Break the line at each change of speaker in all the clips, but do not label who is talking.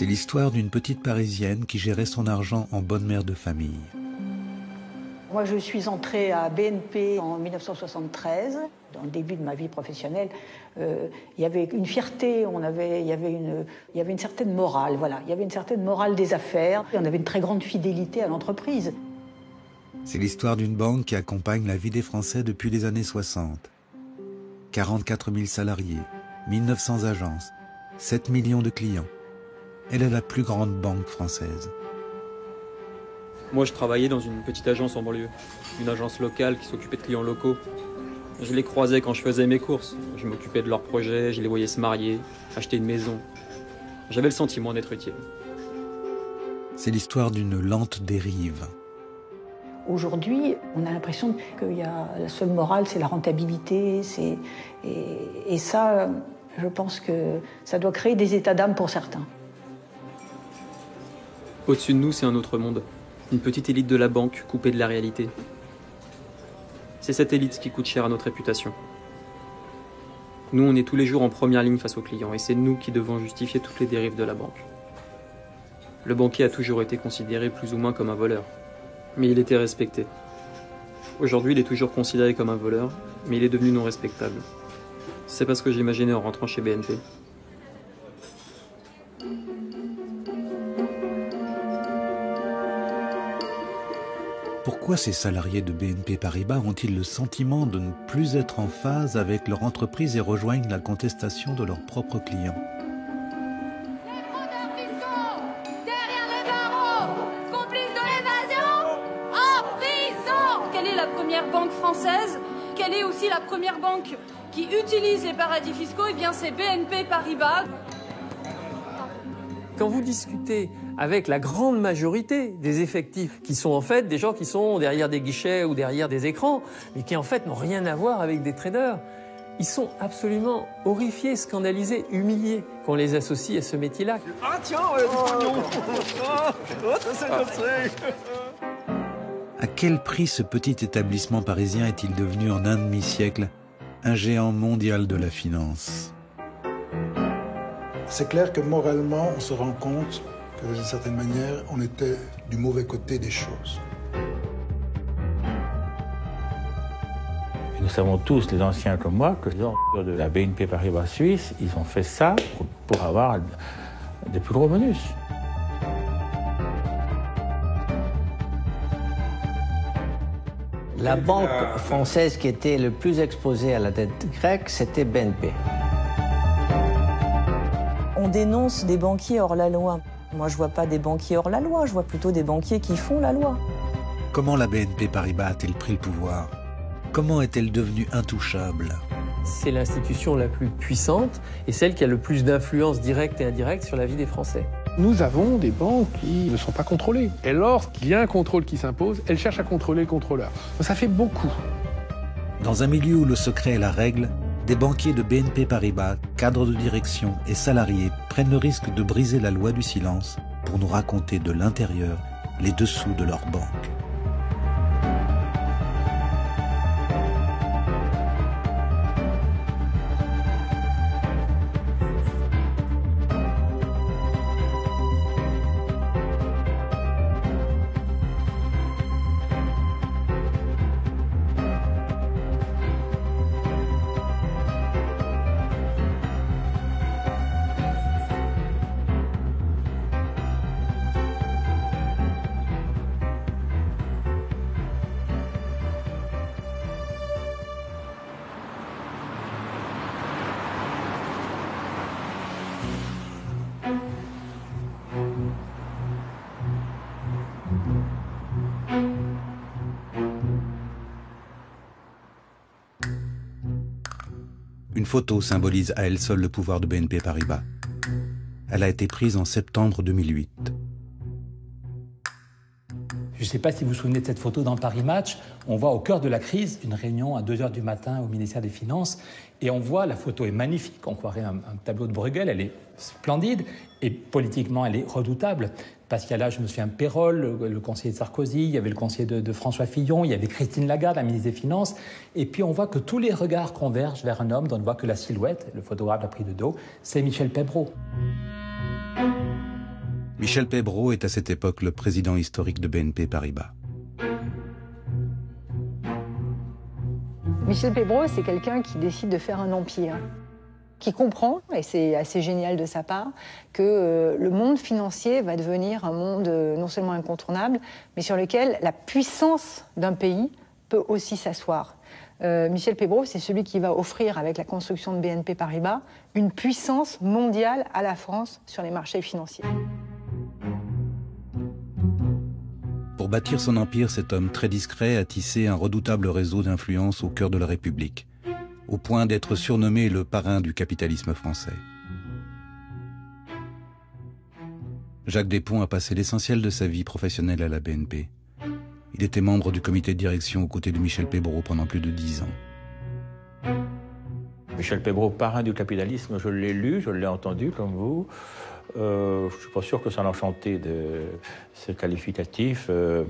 C'est l'histoire d'une petite Parisienne qui gérait son argent en bonne mère de famille.
Moi, je suis entrée à BNP en 1973. Dans le début de ma vie professionnelle, euh, il y avait une fierté, on avait, il, y avait une, il y avait une certaine morale. Voilà, il y avait une certaine morale des affaires. Et on avait une très grande fidélité à l'entreprise.
C'est l'histoire d'une banque qui accompagne la vie des Français depuis les années 60. 44 000 salariés, 1900 agences, 7 millions de clients. Elle est la plus grande banque française.
Moi, je travaillais dans une petite agence en banlieue, une agence locale qui s'occupait de clients locaux. Je les croisais quand je faisais mes courses. Je m'occupais de leurs projets, je les voyais se marier, acheter une maison. J'avais le sentiment d'être utile.
C'est l'histoire d'une lente dérive.
Aujourd'hui, on a l'impression qu'il y a la seule morale, c'est la rentabilité. Et, et ça, je pense que ça doit créer des états d'âme pour certains.
Au-dessus de nous, c'est un autre monde. Une petite élite de la banque coupée de la réalité. C'est cette élite qui coûte cher à notre réputation. Nous, on est tous les jours en première ligne face aux clients et c'est nous qui devons justifier toutes les dérives de la banque. Le banquier a toujours été considéré plus ou moins comme un voleur, mais il était respecté. Aujourd'hui, il est toujours considéré comme un voleur, mais il est devenu non respectable. C'est parce que j'imaginais en rentrant chez BNP.
Pourquoi ces salariés de BNP Paribas ont-ils le sentiment de ne plus être en phase avec leur entreprise et rejoignent la contestation de leurs propres clients?
Quelle est la première banque française? Quelle est aussi la première banque qui utilise les paradis fiscaux? Eh bien, c'est BNP Paribas.
Quand vous discutez avec la grande majorité des effectifs, qui sont en fait des gens qui sont derrière des guichets ou derrière des écrans, mais qui en fait n'ont rien à voir avec des traders, ils sont absolument horrifiés, scandalisés, humiliés qu'on les associe à ce métier-là.
Ah tiens, ouais, du pognon. Oh, ça c'est notre
À quel prix ce petit établissement parisien est-il devenu en un demi-siècle un géant mondial de la finance?
C'est clair que moralement, on se rend compte que d'une certaine manière, on était du mauvais côté des choses.
Nous savons tous, les anciens comme moi, que les gens de la BNP Paribas Suisse, ils ont fait ça pour, pour avoir des plus gros bonus.
La banque française qui était le plus exposée à la dette grecque, c'était BNP.
On dénonce des banquiers hors la loi. Moi, je vois pas des banquiers hors la loi, je vois plutôt des banquiers qui font la loi.
Comment la BNP Paribas a-t-elle pris le pouvoir? Comment est-elle devenue intouchable?
C'est l'institution la plus puissante et celle qui a le plus d'influence directe et indirecte sur la vie des Français.
Nous avons des banques qui ne sont pas contrôlées. Et lorsqu'il y a un contrôle qui s'impose, elles cherchent à contrôler le contrôleur. Ça fait beaucoup.
Dans un milieu où le secret est la règle, des banquiers de BNP Paribas, cadres de direction et salariés prennent le risque de briser la loi du silence pour nous raconter de l'intérieur les dessous de leur banque. Photo symbolise à elle seule le pouvoir de BNP Paribas. Elle a été prise en septembre 2008.
Ne sais pas si vous vous souvenez de cette photo dans Paris Match. On voit au cœur de la crise une réunion à 2 h du matin au ministère des Finances. Et on voit, la photo est magnifique. On croirait un, tableau de Bruegel. Elle est splendide. Et politiquement, elle est redoutable. Parce qu'il y a là, je me souviens, Perrol, le, le, conseiller de Sarkozy, il y avait le conseiller de, François Fillon, il y avait Christine Lagarde, la ministre des Finances. Et puis on voit que tous les regards convergent vers un homme dont on ne voit que la silhouette, le photographe l'a pris de dos, c'est Michel Pebreau.
Michel Pébreau est à cette époque le président historique de BNP Paribas.
Michel Pébreau, c'est quelqu'un qui décide de faire un empire, qui comprend, et c'est assez génial de sa part, que euh, le monde financier va devenir un monde euh, non seulement incontournable, mais sur lequel la puissance d'un pays peut aussi s'asseoir. Euh, Michel Pébreau, c'est celui qui va offrir, avec la construction de BNP Paribas, une puissance mondiale à la France sur les marchés financiers.
Bâtir son empire, cet homme très discret a tissé un redoutable réseau d'influence au cœur de la République, au point d'être surnommé le parrain du capitalisme français. Jacques Despons a passé l'essentiel de sa vie professionnelle à la BNP. Il était membre du comité de direction aux côtés de Michel Pébreau pendant plus de dix ans.
Michel Pébreau, parrain du capitalisme, je l'ai lu, je l'ai entendu comme vous. Euh, je ne suis pas sûr que ça l'enchantait de ce qualificatif. Euh,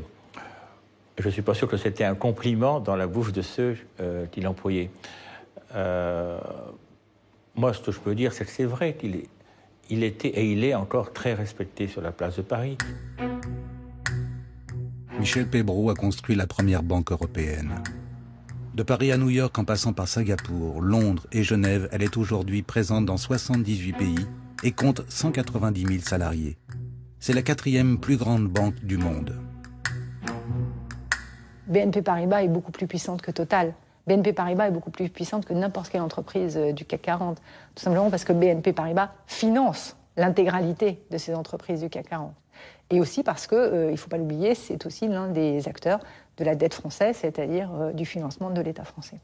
je ne suis pas sûr que c'était un compliment dans la bouche de ceux euh, qui l'employaient. moi, ce que je peux dire, c'est que c'est vrai qu'il il était et il est encore très respecté sur la place de Paris.
Michel Pébreau a construit la première banque européenne. De Paris à New York en passant par Singapour, Londres et Genève, elle est aujourd'hui présente dans 78 pays et compte 190 000 salariés. C'est la quatrième plus grande banque du monde.
BNP Paribas est beaucoup plus puissante que Total. BNP Paribas est beaucoup plus puissante que n'importe quelle entreprise euh, du CAC 40. Tout simplement parce que BNP Paribas finance l'intégralité de ces entreprises du CAC 40. Et aussi parce que, euh, il ne faut pas l'oublier, c'est aussi l'un des acteurs de la dette française, c'est-à-dire euh, du financement de l'État français.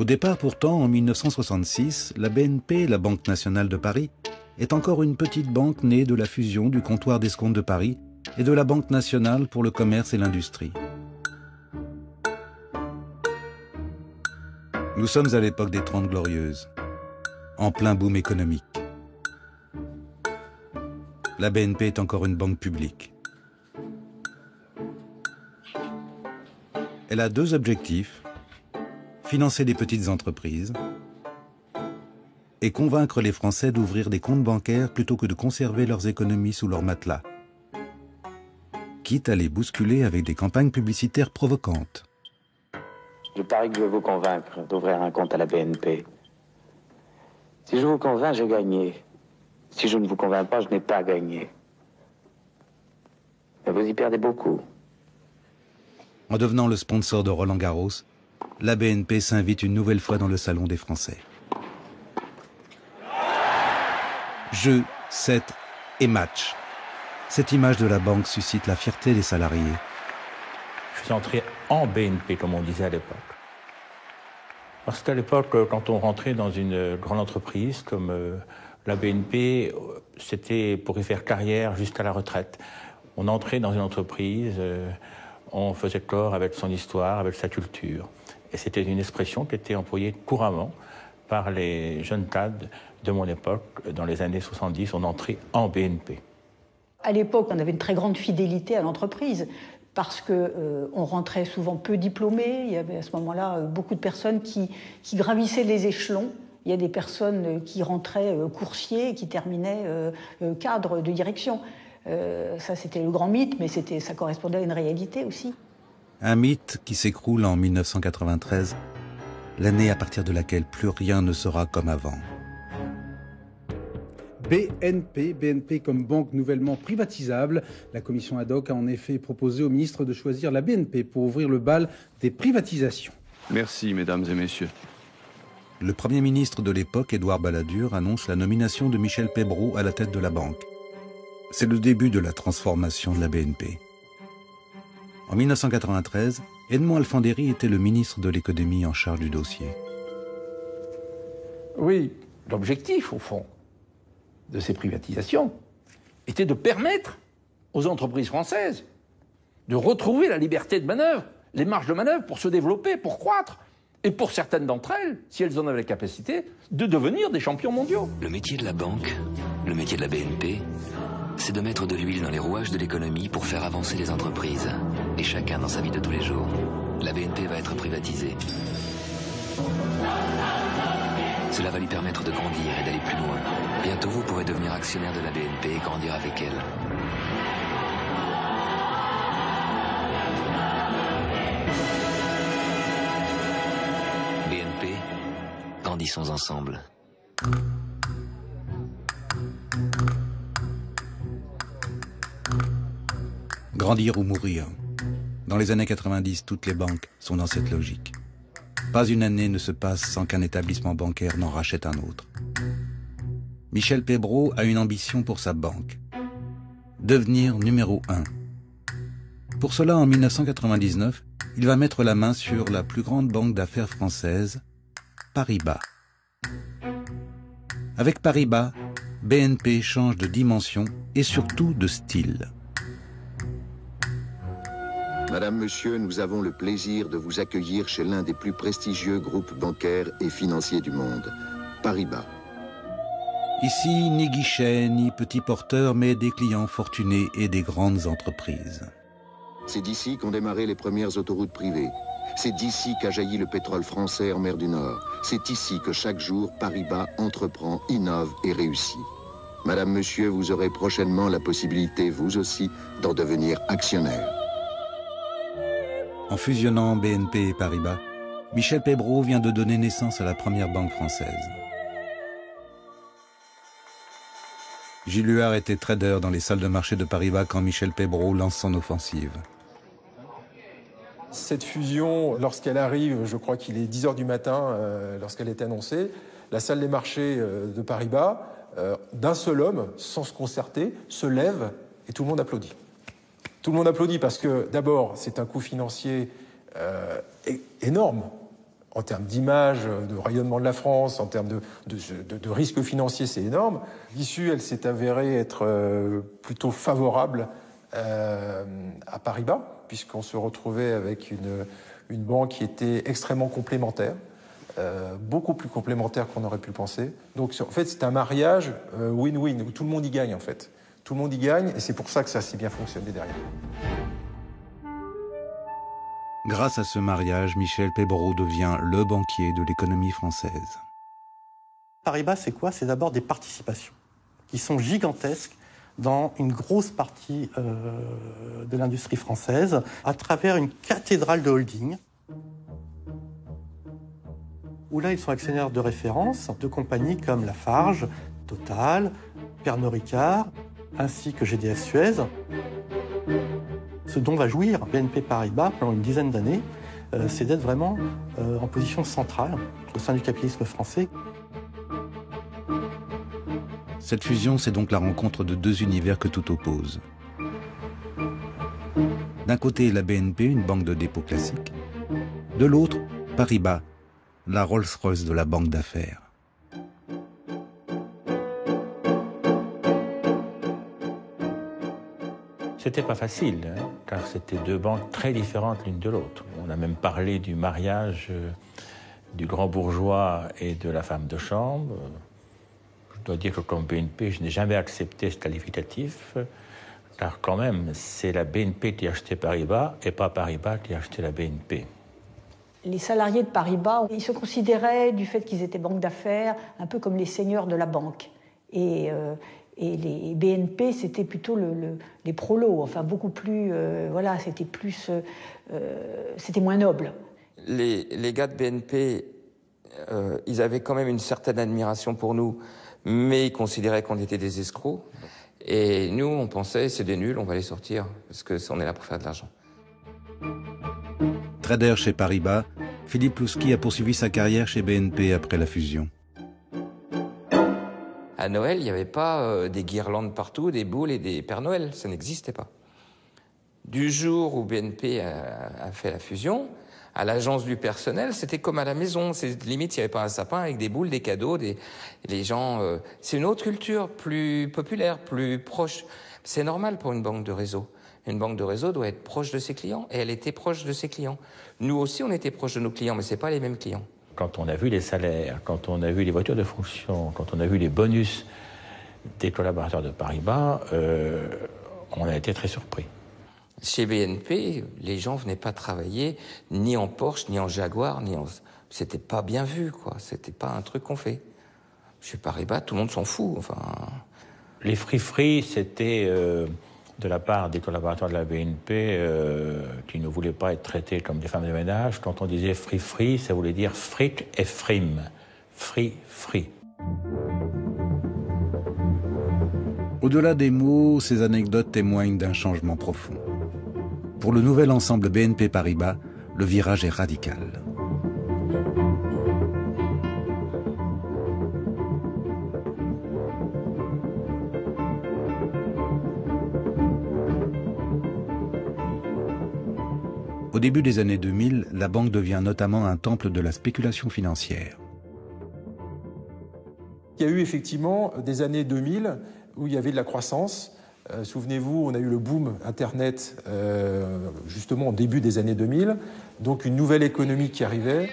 Au départ pourtant, en 1966, la BNP, la Banque nationale de Paris, est encore une petite banque née de la fusion du comptoir d'escompte de Paris et de la Banque nationale pour le commerce et l'industrie. Nous sommes à l'époque des Trente Glorieuses, en plein boom économique. La BNP est encore une banque publique. Elle a deux objectifs financer des petites entreprises et convaincre les Français d'ouvrir des comptes bancaires plutôt que de conserver leurs économies sous leur matelas, quitte à les bousculer avec des campagnes publicitaires provocantes.
Je parie que je vais vous convaincre d'ouvrir un compte à la BNP. Si je vous convainc, j'ai gagné. Si je ne vous convainc pas, je n'ai pas gagné. Mais vous y perdez beaucoup.
En devenant le sponsor de Roland Garros, la BNP s'invite une nouvelle fois dans le salon des Français. Jeu, set et match. Cette image de la banque suscite la fierté des salariés.
Je suis entré en BNP, comme on disait à l'époque. Parce qu'à l'époque, quand on rentrait dans une grande entreprise comme euh, la BNP, c'était pour y faire carrière jusqu'à la retraite. On entrait dans une entreprise, euh, on faisait corps avec son histoire, avec sa culture. Et c'était une expression qui était employée couramment par les jeunes cadres de mon époque, dans les années 70, on entrait en BNP.
À l'époque, on avait une très grande fidélité à l'entreprise parce qu'on euh, rentrait souvent peu diplômés. Il y avait à ce moment-là euh, beaucoup de personnes qui, qui, gravissaient les échelons. Il y a des personnes euh, qui rentraient coursiers et qui terminaient cadre de direction. ça, c'était le grand mythe, mais ça correspondait à une réalité aussi.
Un mythe qui s'écroule en 1993, l'année à partir de laquelle plus rien ne sera comme avant.
BNP, BNP comme banque nouvellement privatisable. La commission ad hoc a en effet proposé au ministre de choisir la BNP pour ouvrir le bal des privatisations.
Merci, mesdames et messieurs.
Le Premier ministre de l'époque, Édouard Balladur, annonce la nomination de Michel Pébroux à la tête de la banque. C'est le début de la transformation de la BNP. En 1993, Edmond Alfandéry était le ministre de l'économie en charge du dossier.
Oui, l'objectif, au fond, de ces privatisations était de permettre aux entreprises françaises de retrouver la liberté de manœuvre, les marges de manœuvre pour se développer, pour croître, et pour certaines d'entre elles, si elles en avaient la capacité, de devenir des champions mondiaux.
Le métier de la banque, le métier de la BNP, c'est de mettre de l'huile dans les rouages de l'économie pour faire avancer les entreprises. Et chacun dans sa vie de tous les jours. La BNP va être privatisée. Cela va lui permettre de grandir et d'aller plus loin. Bientôt, vous pourrez devenir actionnaire de la BNP et grandir avec elle. BNP, grandissons ensemble.
Grandir ou mourir. Dans les années 90, toutes les banques sont dans cette logique. Pas une année ne se passe sans qu'un établissement bancaire n'en rachète un autre. Michel Pébreau a une ambition pour sa banque. Devenir numéro un. Pour cela, en 1999, il va mettre la main sur la plus grande banque d'affaires française, Paribas. Avec Paribas, BNP change de dimension et surtout de style.
Madame, Monsieur, nous avons le plaisir de vous accueillir chez l'un des plus prestigieux groupes bancaires et financiers du monde, Paribas.
Ici, ni guichet, ni petits porteurs, mais des clients fortunés et des grandes entreprises.
C'est d'ici qu'ont démarré les premières autoroutes privées. C'est d'ici qu'a jailli le pétrole français en mer du Nord. C'est ici que chaque jour, Paribas entreprend, innove et réussit. Madame, Monsieur, vous aurez prochainement la possibilité, vous aussi, d'en devenir actionnaire.
En fusionnant BNP et Paribas, Michel Pébreau vient de donner naissance à la première banque française. Gilles Huard était trader dans les salles de marché de Paribas quand Michel Pébreau lance son offensive.
Cette fusion, lorsqu'elle arrive, je crois qu'il est 10 h du matin, euh, lorsqu'elle est annoncée, la salle des marchés euh, de Paribas, euh, d'un seul homme, sans se concerter, se lève et tout le monde applaudit. Tout le monde applaudit parce que d'abord, c'est un coût financier énorme en termes d'image, de rayonnement de la France, en termes de, de, de, risques financiers, c'est énorme. L'issue, elle s'est avérée être plutôt favorable euh, à Paribas, puisqu'on se retrouvait avec une, banque qui était extrêmement complémentaire, euh, beaucoup plus complémentaire qu'on aurait pu penser. Donc en fait, c'est un mariage win-win, où tout le monde y gagne en fait. Tout le monde y gagne, et c'est pour ça que ça a si bien fonctionné derrière.
Grâce à ce mariage, Michel Pébreau devient le banquier de l'économie française.
Paribas, c'est quoi? C'est d'abord des participations qui sont gigantesques dans une grosse partie euh, de l'industrie française à travers une cathédrale de holding où là ils sont actionnaires de référence de compagnies comme Lafarge, Total, Pernod Ricard, ainsi que GDF Suez. Ce dont va jouir BNP Paribas pendant une dizaine d'années, euh, c'est d'être vraiment euh, en position centrale au sein du capitalisme français.
Cette fusion, c'est donc la rencontre de deux univers que tout oppose. D'un côté, la BNP, une banque de dépôt classique. De l'autre, Paribas, la Rolls-Royce de la banque d'affaires.
C'était pas facile, hein, car c'était deux banques très différentes l'une de l'autre. On a même parlé du mariage euh, du grand bourgeois et de la femme de chambre. Je dois dire que comme BNP, je n'ai jamais accepté ce qualificatif, car quand même, c'est la BNP qui a acheté Paribas et pas Paribas qui a acheté la BNP.
Les salariés de Paribas, ils se considéraient, du fait qu'ils étaient banque d'affaires, un peu comme les seigneurs de la banque. Et, euh, et les BNP, c'était plutôt le, les prolos, enfin beaucoup plus, euh, voilà, c'était plus, euh, c'était moins noble.
Les, les, gars de BNP, ils avaient quand même une certaine admiration pour nous mais ils considéraient qu'on était des escrocs. Et nous, on pensait, c'est des nuls, on va les sortir, parce que on est là pour faire de l'argent.
Trader chez Paribas, Philippe Louski a poursuivi sa carrière chez BNP après la fusion.
À Noël, il n'y avait pas euh, des guirlandes partout, des boules et des Pères Noël, ça n'existait pas. Du jour où BNP a, fait la fusion, à l'agence du personnel, c'était comme à la maison. C'est limite, il n'y avait pas un sapin avec des boules, des cadeaux, des les gens. Euh, c'est une autre culture, plus populaire, plus proche. C'est normal pour une banque de réseau. Une banque de réseau doit être proche de ses clients, et elle était proche de ses clients. Nous aussi, on était proche de nos clients, mais c'est pas les mêmes clients.
Quand on a vu les salaires, quand on a vu les voitures de fonction, quand on a vu les bonus des collaborateurs de Paribas, euh, on a été très surpris.
Chez BNP, les gens venaient pas travailler ni en Porsche, ni en Jaguar, ni en c'était pas bien vu, quoi. C'était pas un truc qu'on fait. Chez Paribas, tout le monde s'en fout. Enfin.
Les free-free, c'était euh, de la part des collaborateurs de la BNP euh, qui ne voulaient pas être traités comme des femmes de ménage. Quand on disait free-free, ça voulait dire fric et frime. Free-free.
Au-delà des mots, ces anecdotes témoignent d'un changement profond. Pour le nouvel ensemble BNP Paribas, le virage est radical. Au début des années 2000, la banque devient notamment un temple de la spéculation financière.
Il y a eu effectivement des années 2000 où il y avait de la croissance. Euh, souvenez-vous, on a eu le boom Internet euh, justement au début des années 2000, donc une nouvelle économie qui arrivait.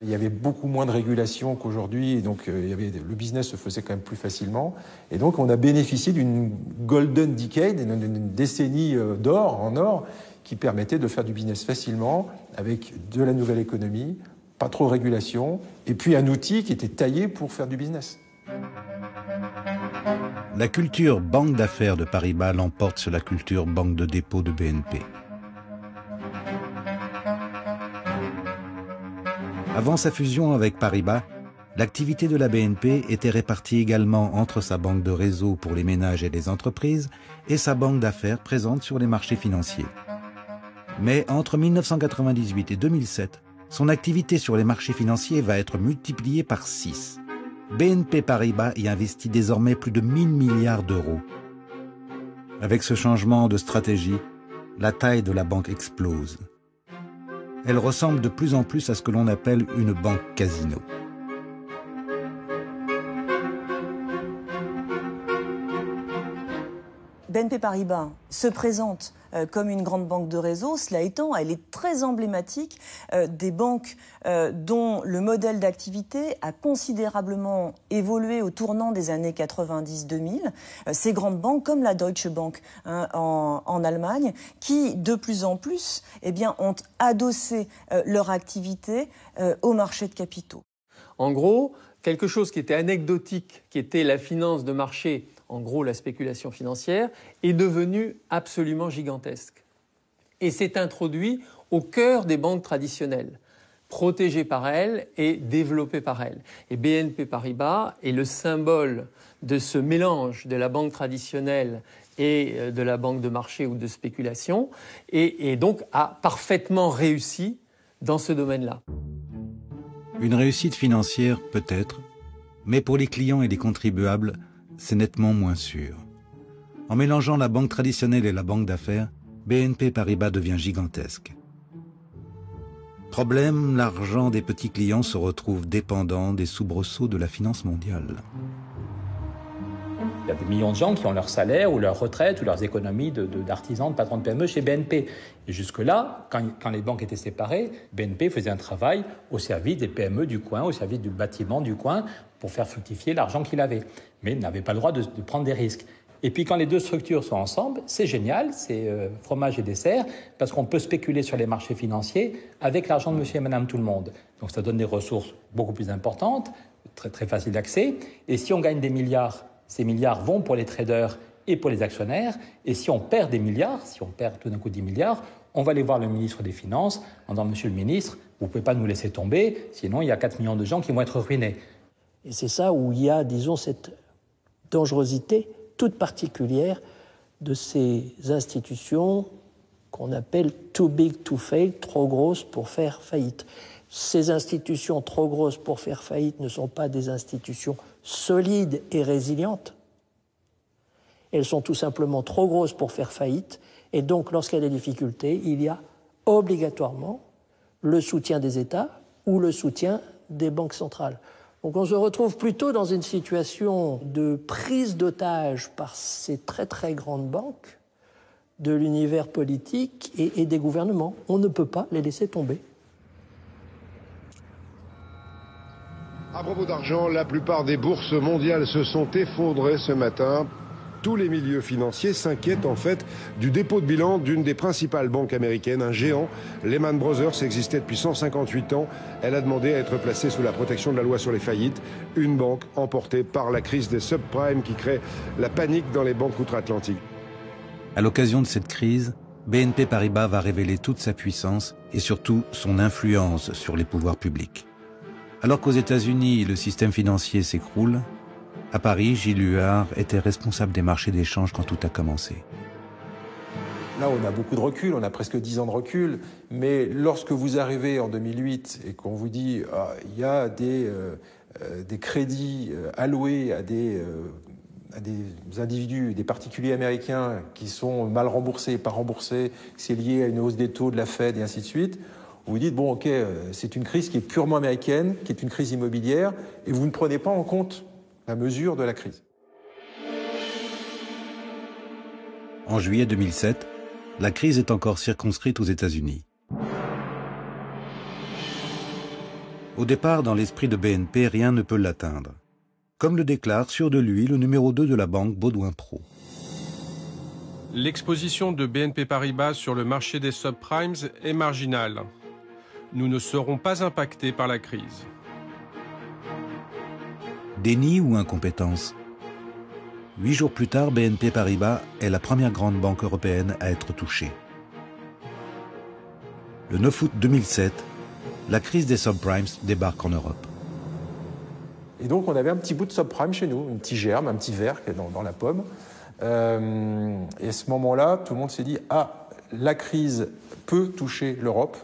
Il y avait beaucoup moins de régulation qu'aujourd'hui, donc euh, le business se faisait quand même plus facilement. Et donc on a bénéficié d'une golden decade, d'une décennie d'or, en or, qui permettait de faire du business facilement avec de la nouvelle économie, pas trop de régulation, et puis un outil qui était taillé pour faire du business.
La culture banque d'affaires de Paribas l'emporte sur la culture banque de dépôt de BNP. Avant sa fusion avec Paribas, l'activité de la BNP était répartie également entre sa banque de réseau pour les ménages et les entreprises et sa banque d'affaires présente sur les marchés financiers. Mais entre 1998 et 2007, son activité sur les marchés financiers va être multipliée par 6. BNP Paribas y investit désormais plus de 1000 milliards d'euros. Avec ce changement de stratégie, la taille de la banque explose. Elle ressemble de plus en plus à ce que l'on appelle une banque casino.
BNP Paribas se présente euh, comme une grande banque de réseau. Cela étant, elle est très emblématique euh, des banques euh, dont le modèle d'activité a considérablement évolué au tournant des années 90-2000. ces grandes banques, comme la Deutsche Bank hein, en, Allemagne, qui de plus en plus eh bien, ont adossé leur activité au marché de capitaux.
En gros, quelque chose qui était anecdotique, qui était la finance de marché en gros la spéculation financière, est devenue absolument gigantesque. Et s'est introduit au cœur des banques traditionnelles, protégées par elles et développées par elles. Et BNP Paribas est le symbole de ce mélange de la banque traditionnelle et euh, de la banque de marché ou de spéculation, et, et donc a parfaitement réussi dans ce domaine-là.
Une réussite financière peut-être, mais pour les clients et les contribuables, c'est nettement moins sûr. En mélangeant la banque traditionnelle et la banque d'affaires, BNP Paribas devient gigantesque. Problème, l'argent des petits clients se retrouve dépendant des soubresauts de la finance mondiale.
Il y a des millions de gens qui ont leur salaire ou leur retraite ou leurs économies d'artisans, de, de, patrons de PME chez BNP. Jusque-là, quand, les banques étaient séparées, BNP faisait un travail au service des PME du coin, au service du bâtiment du coin, pour faire fructifier l'argent qu'il avait. Mais n'avait pas le droit de, prendre des risques. Et puis quand les deux structures sont ensemble, c'est génial, c'est euh, fromage et dessert, parce qu'on peut spéculer sur les marchés financiers avec l'argent de monsieur et madame tout le monde. Donc ça donne des ressources beaucoup plus importantes, très, très faciles d'accès. Et si on gagne des milliards, ces milliards vont pour les traders et pour les actionnaires. Et si on perd des milliards, si on perd tout d'un coup 10 milliards, on va aller voir le ministre des Finances en disant Monsieur le ministre, vous ne pouvez pas nous laisser tomber, sinon il y a 4 millions de gens qui vont être ruinés.
Et c'est ça où il y a, disons, cette dangerosité toute particulière de ces institutions qu'on appelle too big to fail, trop grosses pour faire faillite. Ces institutions trop grosses pour faire faillite ne sont pas des institutions solides et résilientes. Elles sont tout simplement trop grosses pour faire faillite. Et donc, lorsqu'il y a des difficultés, il y a obligatoirement le soutien des États ou le soutien des banques centrales. Donc on se retrouve plutôt dans une situation de prise d'otage par ces très très grandes banques de l'univers politique et, des gouvernements. On ne peut pas les laisser tomber.
À propos d'argent, la plupart des bourses mondiales se sont effondrées ce matin. tous les milieux financiers s'inquiètent en fait du dépôt de bilan d'une des principales banques américaines, un géant. Lehman Brothers existait depuis 158 ans. Elle a demandé à être placée sous la protection de la loi sur les faillites. Une banque emportée par la crise des subprimes qui crée la panique dans les banques outre-Atlantique.
À l'occasion de cette crise, BNP Paribas va révéler toute sa puissance et surtout son influence sur les pouvoirs publics. Alors qu'aux États-Unis, le système financier s'écroule, à Paris, Gilles Huard était responsable des marchés d'échange quand tout a commencé.
Là, on a beaucoup de recul, on a presque 10 ans de recul, mais lorsque vous arrivez en 2008 et qu'on vous dit ah, y a des, euh, euh, crédits euh, alloués à des, à des individus, des particuliers américains qui sont mal remboursés, pas remboursés, c'est lié à une hausse des taux de la Fed et ainsi de suite, vous vous dites, bon, ok, c'est une crise qui est purement américaine, qui est une crise immobilière, et vous ne prenez pas en compte la mesure de la crise.
En juillet 2007, la crise est encore circonscrite aux États-Unis. Au départ, dans l'esprit de BNP, rien ne peut l'atteindre. Comme le déclare sûr de lui le numéro 2 de la banque Baudouin Pro.
L'exposition de BNP Paribas sur le marché des subprimes est marginale. Nous ne serons pas impactés par la crise.
Déni ou incompétence? Huit jours plus tard, BNP Paribas est la première grande banque européenne à être touchée. Le 9 août 2007, la crise des subprimes débarque en Europe.
Et donc on avait un petit bout de subprime chez nous, un petit germe, un petit verre dans, dans la pomme. Euh, et à ce moment-là, tout le monde s'est dit, ah, la crise peut toucher l'Europe.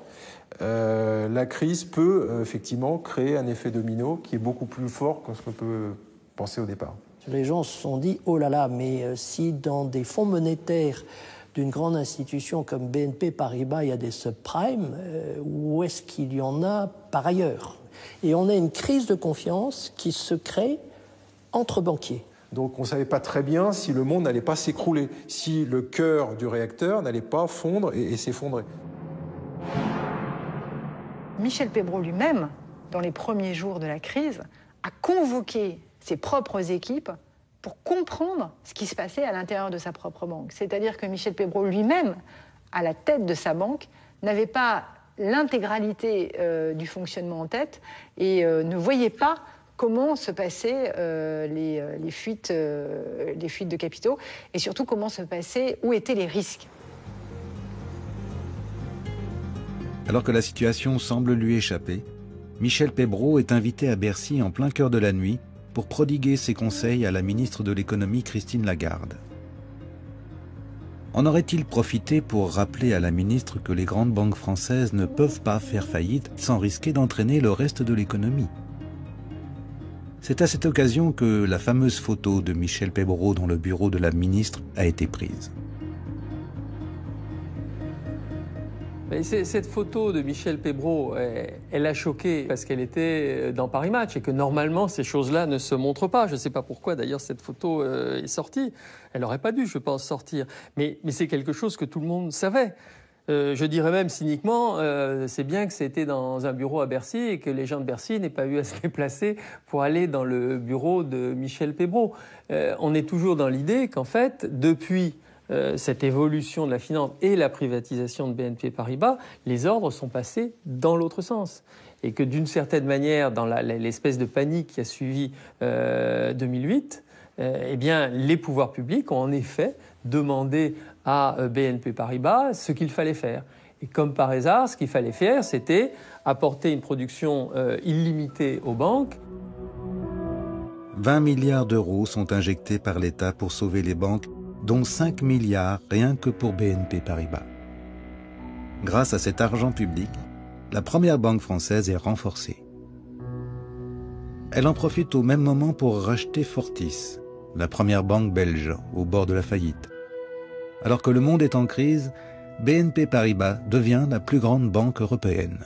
Euh, la crise peut euh, effectivement créer un effet domino qui est beaucoup plus fort que ce qu'on peut penser au départ.
Les gens se sont dit oh là là, mais euh, si dans des fonds monétaires d'une grande institution comme BNP Paribas, il y a des subprimes, où est-ce qu'il y en a par ailleurs? Et on a une crise de confiance qui se crée entre banquiers.
Donc on ne savait pas très bien si le monde n'allait pas s'écrouler, si le cœur du réacteur n'allait pas fondre et, et s'effondrer.
Michel Pébro lui-même, dans les premiers jours de la crise, a convoqué ses propres équipes pour comprendre ce qui se passait à l'intérieur de sa propre banque. C'est-à-dire que Michel Pébro lui-même, à la tête de sa banque, n'avait pas l'intégralité euh, du fonctionnement en tête et euh, ne voyait pas comment se passaient euh, les, fuites, les fuites de capitaux et surtout comment se passaient, où étaient les risques.
Alors que la situation semble lui échapper, Michel Pébro est invité à Bercy en plein cœur de la nuit pour prodiguer ses conseils à la ministre de l'économie Christine Lagarde. En aurait-il profité pour rappeler à la ministre que les grandes banques françaises ne peuvent pas faire faillite sans risquer d'entraîner le reste de l'économie? C'est à cette occasion que la fameuse photo de Michel Pébro dans le bureau de la ministre a été prise.
Cette photo de Michel Pébro, elle a choqué parce qu'elle était dans Paris Match et que normalement ces choses-là ne se montrent pas. Je ne sais pas pourquoi d'ailleurs cette photo euh, est sortie. Elle n'aurait pas dû, je pense, sortir. Mais, c'est quelque chose que tout le monde savait. Euh, je dirais même cyniquement, euh, c'est bien que c'était dans un bureau à Bercy et que les gens de Bercy n'aient pas eu à se déplacer pour aller dans le bureau de Michel Pébro. on est toujours dans l'idée qu'en fait, depuis euh, cette évolution de la finance et la privatisation de BNP Paribas, les ordres sont passés dans l'autre sens. Et que d'une certaine manière, dans l'espèce de panique qui a suivi 2008, euh, euh, eh bien, les pouvoirs publics ont en effet demandé à BNP Paribas ce qu'il fallait faire. Et comme par hasard, ce qu'il fallait faire, c'était apporter une production illimitée aux banques
20 milliards d'euros sont injectés par l'État pour sauver les banques dont 5 milliards rien que pour BNP Paribas. Grâce à cet argent public, la première banque française est renforcée. Elle en profite au même moment pour racheter Fortis, la première banque belge au bord de la faillite. Alors que le monde est en crise, BNP Paribas devient la plus grande banque européenne.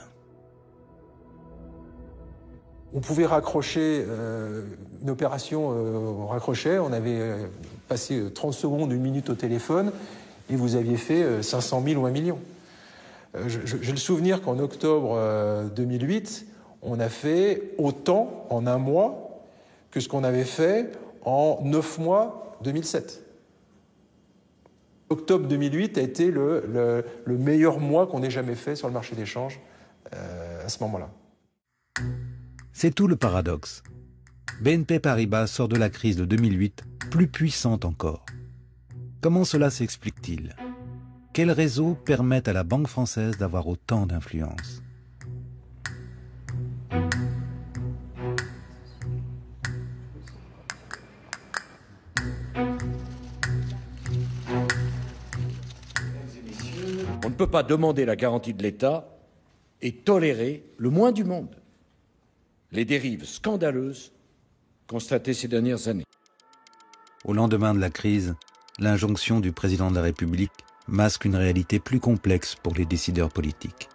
On pouvait raccrocher euh, une opération, euh, on raccrochait, on avait euh, passé 30 secondes, une minute au téléphone, et vous aviez fait 500 000 ou 1 million. J'ai le souvenir qu'en octobre 2008, on a fait autant en un mois que ce qu'on avait fait en 9 mois 2007. Octobre 2008 a été le, meilleur mois qu'on ait jamais fait sur le marché des changes euh, à ce moment-là.
C'est tout le paradoxe. BNP Paribas sort de la crise de 2008 plus puissante encore. Comment cela s'explique-t-il? Quels réseaux permettent à la Banque française d'avoir autant d'influence?
On ne peut pas demander la garantie de l'État et tolérer le moins du monde. Les dérives scandaleuses constatées ces dernières années.
Au lendemain de la crise, l'injonction du président de la République masque une réalité plus complexe pour les décideurs politiques.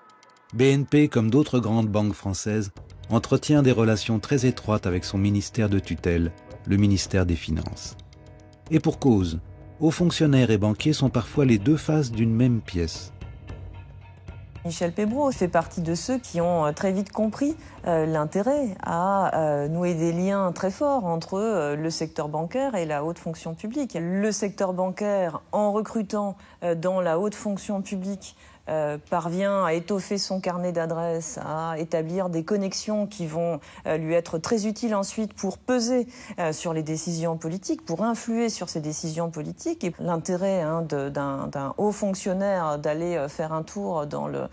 BNP, comme d'autres grandes banques françaises, entretient des relations très étroites avec son ministère de tutelle, le ministère des Finances. Et pour cause, hauts fonctionnaires et banquiers sont parfois les deux faces d'une même pièce.
Michel Pébro fait partie de ceux qui ont euh, très vite compris euh, l'intérêt à euh, nouer des liens très forts entre le secteur bancaire et la haute fonction publique. Le secteur bancaire, en recrutant dans la haute fonction publique euh, parvient à étoffer son carnet d'adresses, à établir des connexions qui vont euh, lui être très utiles ensuite pour peser euh, sur les décisions politiques, pour influer sur ces décisions politiques. Et l'intérêt hein, d'un haut fonctionnaire d'aller faire un tour dans le,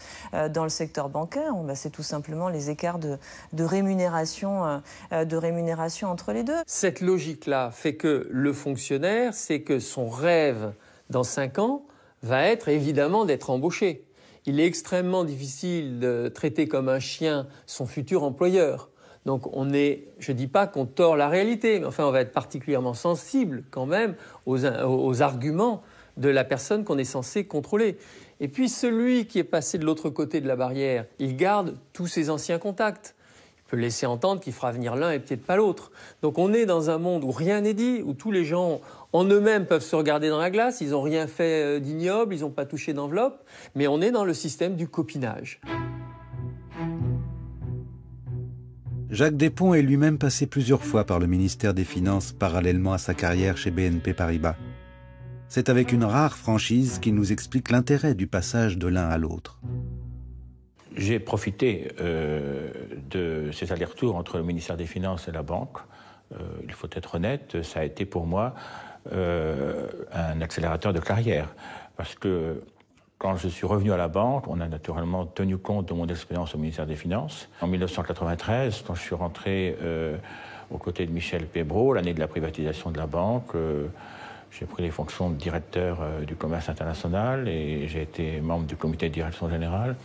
secteur bancaire, bah, c'est tout simplement les écarts de, de rémunération, de rémunération entre les deux.
Cette logique-là fait que le fonctionnaire, c'est que son rêve dans cinq ans, va être évidemment d'être embauché. Il est extrêmement difficile de traiter comme un chien son futur employeur. Donc on est, je ne dis pas qu'on tord la réalité, mais enfin on va être particulièrement sensible quand même aux, aux arguments de la personne qu'on est censé contrôler. Et puis celui qui est passé de l'autre côté de la barrière, il garde tous ses anciens contacts. Il peut laisser entendre qu'il fera venir l'un et peut-être pas l'autre. Donc on est dans un monde où rien n'est dit, où tous les gens en eux-mêmes peuvent se regarder dans la glace, ils n'ont rien fait euh, d'ignoble, ils n'ont pas touché d'enveloppe, mais on est dans le système du copinage.
Jacques Despont est lui-même passé plusieurs fois par le ministère des Finances parallèlement à sa carrière chez BNP Paribas. C'est avec une rare franchise qu'il nous explique l'intérêt du passage de l'un à l'autre.
J'ai profité euh, de ces allers-retours entre le ministère des Finances et la banque. Euh, il faut être honnête, ça a été pour moi euh, un accélérateur de carrière. Parce que quand je suis revenu à la banque, on a naturellement tenu compte de mon expérience au ministère des Finances. En 1993, quand je suis rentré euh, aux côtés de Michel Pébro, l'année de la privatisation de la banque, euh, j'ai pris les fonctions de directeur du commerce international et j'ai été membre du comité de direction générale.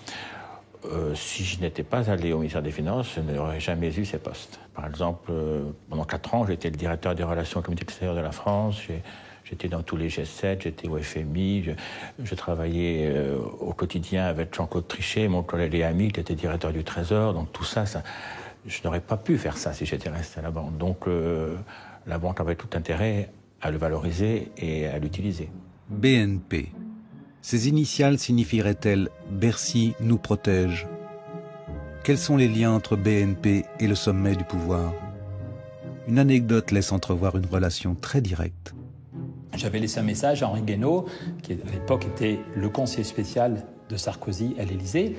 Si je n'étais pas allé au ministère des Finances, je n'aurais jamais eu ces postes. Par exemple, pendant quatre ans, j'étais le directeur des relations comité extérieures de la France. J'étais dans tous les G7, j'étais au FMI, je, travaillais euh, au quotidien avec Jean-Claude Trichet, mon collègue et ami qui était directeur du Trésor. Donc tout ça, je n'aurais pas pu faire ça si j'étais resté à la banque. Donc euh, la banque avait tout intérêt à le valoriser et à l'utiliser.
BNP. Ces initiales signifieraient-elles Bercy nous protège Quels sont les liens entre BNP et le sommet du pouvoir? Une anecdote laisse entrevoir une relation très directe.
J'avais laissé un message à Henri Guénaud, qui à l'époque était le conseiller spécial de Sarkozy à l'Élysée.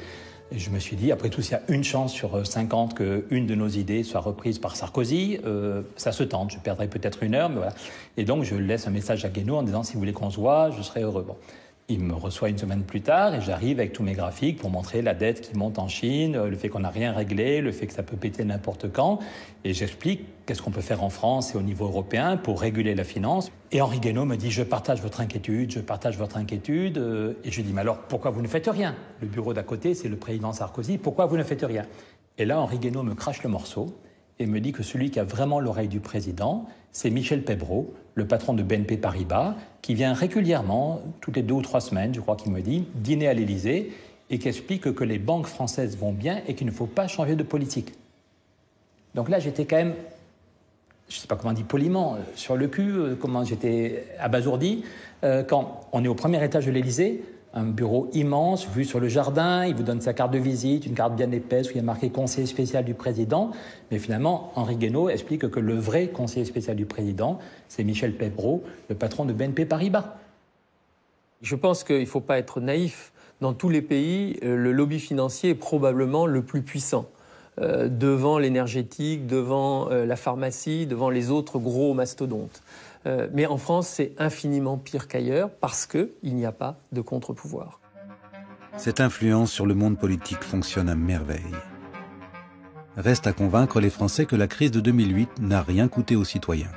Et je me suis dit, après tout, s'il y a une chance sur 50 qu'une de nos idées soit reprise par Sarkozy, euh, ça se tente. Je perdrai peut-être une heure, mais voilà. Et donc, je laisse un message à Guénaud en disant, si vous voulez qu'on se voit, je serai heureux. Il me reçoit une semaine plus tard et j'arrive avec tous mes graphiques pour montrer la dette qui monte en Chine, le fait qu'on n'a rien réglé, le fait que ça peut péter n'importe quand. Et j'explique qu'est-ce qu'on peut faire en France et au niveau européen pour réguler la finance. Et Henri Guénaud me dit Je partage votre inquiétude, je partage votre inquiétude. Et je lui dis Mais alors pourquoi vous ne faites rien? Le bureau d'à côté, c'est le président Sarkozy, pourquoi vous ne faites rien? Et là, Henri Guénaud me crache le morceau et me dit que celui qui a vraiment l'oreille du président, c'est Michel Pebreau, le patron de BNP Paribas, qui vient régulièrement, toutes les deux ou trois semaines, je crois qu'il me dit, dîner à l'Élysée et qui explique que les banques françaises vont bien et qu'il ne faut pas changer de politique. Donc là, j'étais quand même, je ne sais pas comment on dit poliment, euh, sur le cul, euh, comment j'étais abasourdi. Euh, quand on est au premier étage de l'Élysée, un bureau immense, vu sur le jardin, il vous donne sa carte de visite, une carte bien épaisse où il y a marqué conseiller spécial du président. Mais finalement, Henri Guénaud explique que le vrai conseiller spécial du président, c'est Michel Pebreau, le patron de BNP Paribas.
Je pense qu'il ne faut pas être naïf. Dans tous les pays, euh, le lobby financier est probablement le plus puissant. Euh, devant l'énergétique, devant euh, la pharmacie, devant les autres gros mastodontes. Euh, mais en France, c'est infiniment pire qu'ailleurs parce qu'il n'y a pas de contre-pouvoir.
Cette influence sur le monde politique fonctionne à merveille. Reste à convaincre les Français que la crise de 2008 n'a rien coûté aux citoyens.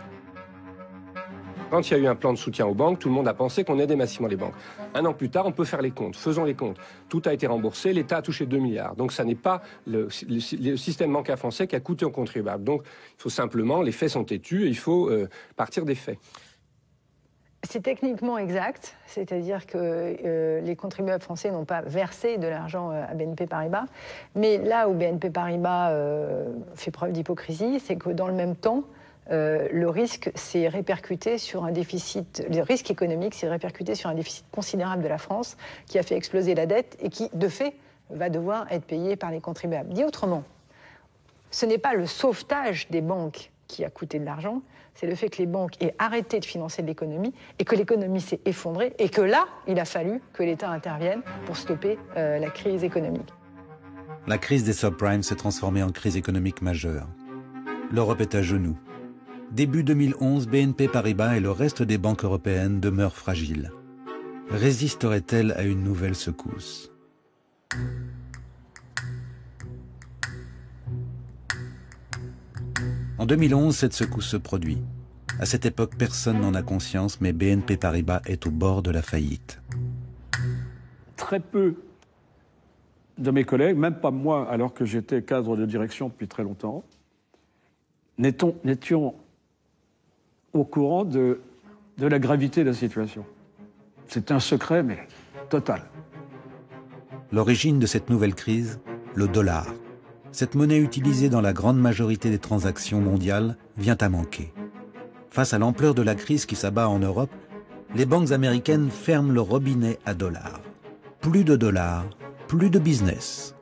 Quand il y a eu un plan de soutien aux banques, tout le monde a pensé qu'on aidait massivement les banques. Un an plus tard, on peut faire les comptes. Faisons les comptes. Tout a été remboursé, l'État a touché 2 milliards. Donc ça n'est pas le, système bancaire français qui a coûté aux contribuables. Donc il faut simplement, les faits sont têtus, et il faut euh, partir des faits.
C'est techniquement exact, c'est-à-dire que euh, les contribuables français n'ont pas versé de l'argent euh, à BNP Paribas. Mais là où BNP Paribas fait preuve d'hypocrisie, c'est que dans le même temps, euh, le risque s'est répercuté sur un déficit, le risque économique s'est répercuté sur un déficit considérable de la France qui a fait exploser la dette et qui, de fait, va devoir être payé par les contribuables. Dit autrement, ce n'est pas le sauvetage des banques qui a coûté de l'argent, c'est le fait que les banques aient arrêté de financer l'économie et que l'économie s'est effondrée et que là, il a fallu que l'État intervienne pour stopper euh, la crise économique.
La crise des subprimes s'est transformée en crise économique majeure. L'Europe est à genoux. Début 2011, BNP Paribas et le reste des banques européennes demeurent fragiles. Résisterait-elle à une nouvelle secousse? En 2011, cette secousse se produit. À cette époque, personne n'en a conscience, mais BNP Paribas est au bord de la faillite.
Très peu de mes collègues, même pas moi, alors que j'étais cadre de direction depuis très longtemps, n'étions au courant de, de la gravité de la situation. C'est un secret, mais total.
L'origine de cette nouvelle crise, le dollar. Cette monnaie utilisée dans la grande majorité des transactions mondiales vient à manquer. Face à l'ampleur de la crise qui s'abat en Europe, les banques américaines ferment le robinet à dollars. Plus de dollars, plus de business.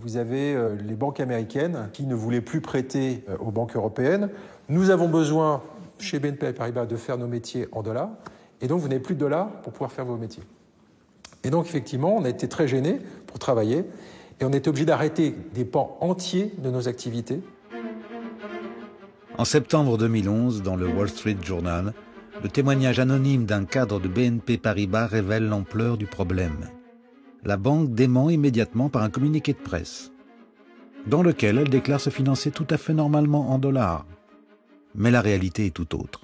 Vous avez euh, les banques américaines qui ne voulaient plus prêter euh, aux banques européennes. Nous avons besoin, chez BNP Paribas, de faire nos métiers en dollars. Et donc, vous n'avez plus de dollars pour pouvoir faire vos métiers. Et donc, effectivement, on a été très gênés pour travailler. Et on était obligé d'arrêter des pans entiers de nos activités.
En septembre 2011, dans le Wall Street Journal, le témoignage anonyme d'un cadre de BNP Paribas révèle l'ampleur du problème. La banque dément immédiatement par un communiqué de presse, dans lequel elle déclare se financer tout à fait normalement en dollars. Mais la réalité est tout autre.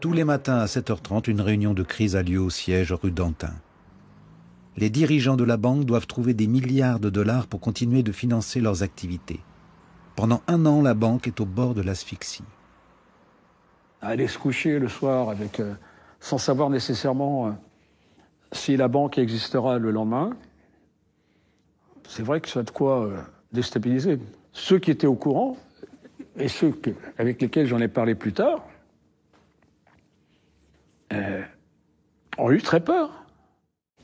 Tous les matins à 7h30, une réunion de crise a lieu au siège rue d'Antin. Les dirigeants de la banque doivent trouver des milliards de dollars pour continuer de financer leurs activités. Pendant un an, la banque est au bord de l'asphyxie.
Aller se coucher le soir avec, euh, sans savoir nécessairement euh, si la banque existera le lendemain, c'est vrai que ça a de quoi euh, déstabiliser. Ceux qui étaient au courant, et ceux avec lesquels j'en ai parlé plus tard, euh, ont eu très peur.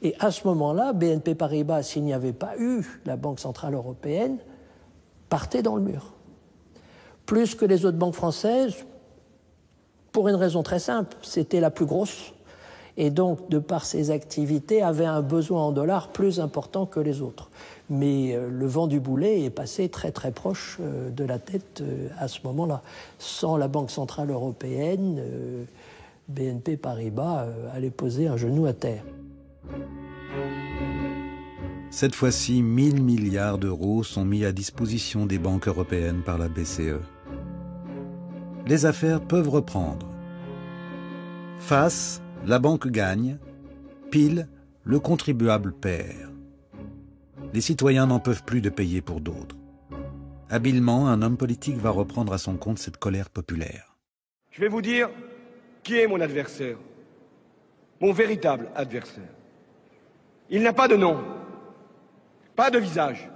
Et à ce moment-là, BNP Paribas, s'il n'y avait pas eu la Banque Centrale Européenne, partait dans le mur. Plus que les autres banques françaises, pour une raison très simple, c'était la plus grosse. Et donc, de par ses activités, avait un besoin en dollars plus important que les autres. Mais euh, le vent du boulet est passé très très proche euh, de la tête euh, à ce moment-là. Sans la Banque Centrale Européenne, BNP Paribas allait poser un genou à terre.
Cette fois-ci, 1000 milliards d'euros sont mis à disposition des banques européennes par la BCE. Les affaires peuvent reprendre. Face, la banque gagne. Pile, le contribuable perd. Les citoyens n'en peuvent plus de payer pour d'autres. Habilement, un homme politique va reprendre à son compte cette colère populaire.
Je vais vous dire qui est mon adversaire, mon véritable adversaire. Il n'a pas de nom, pas de visage.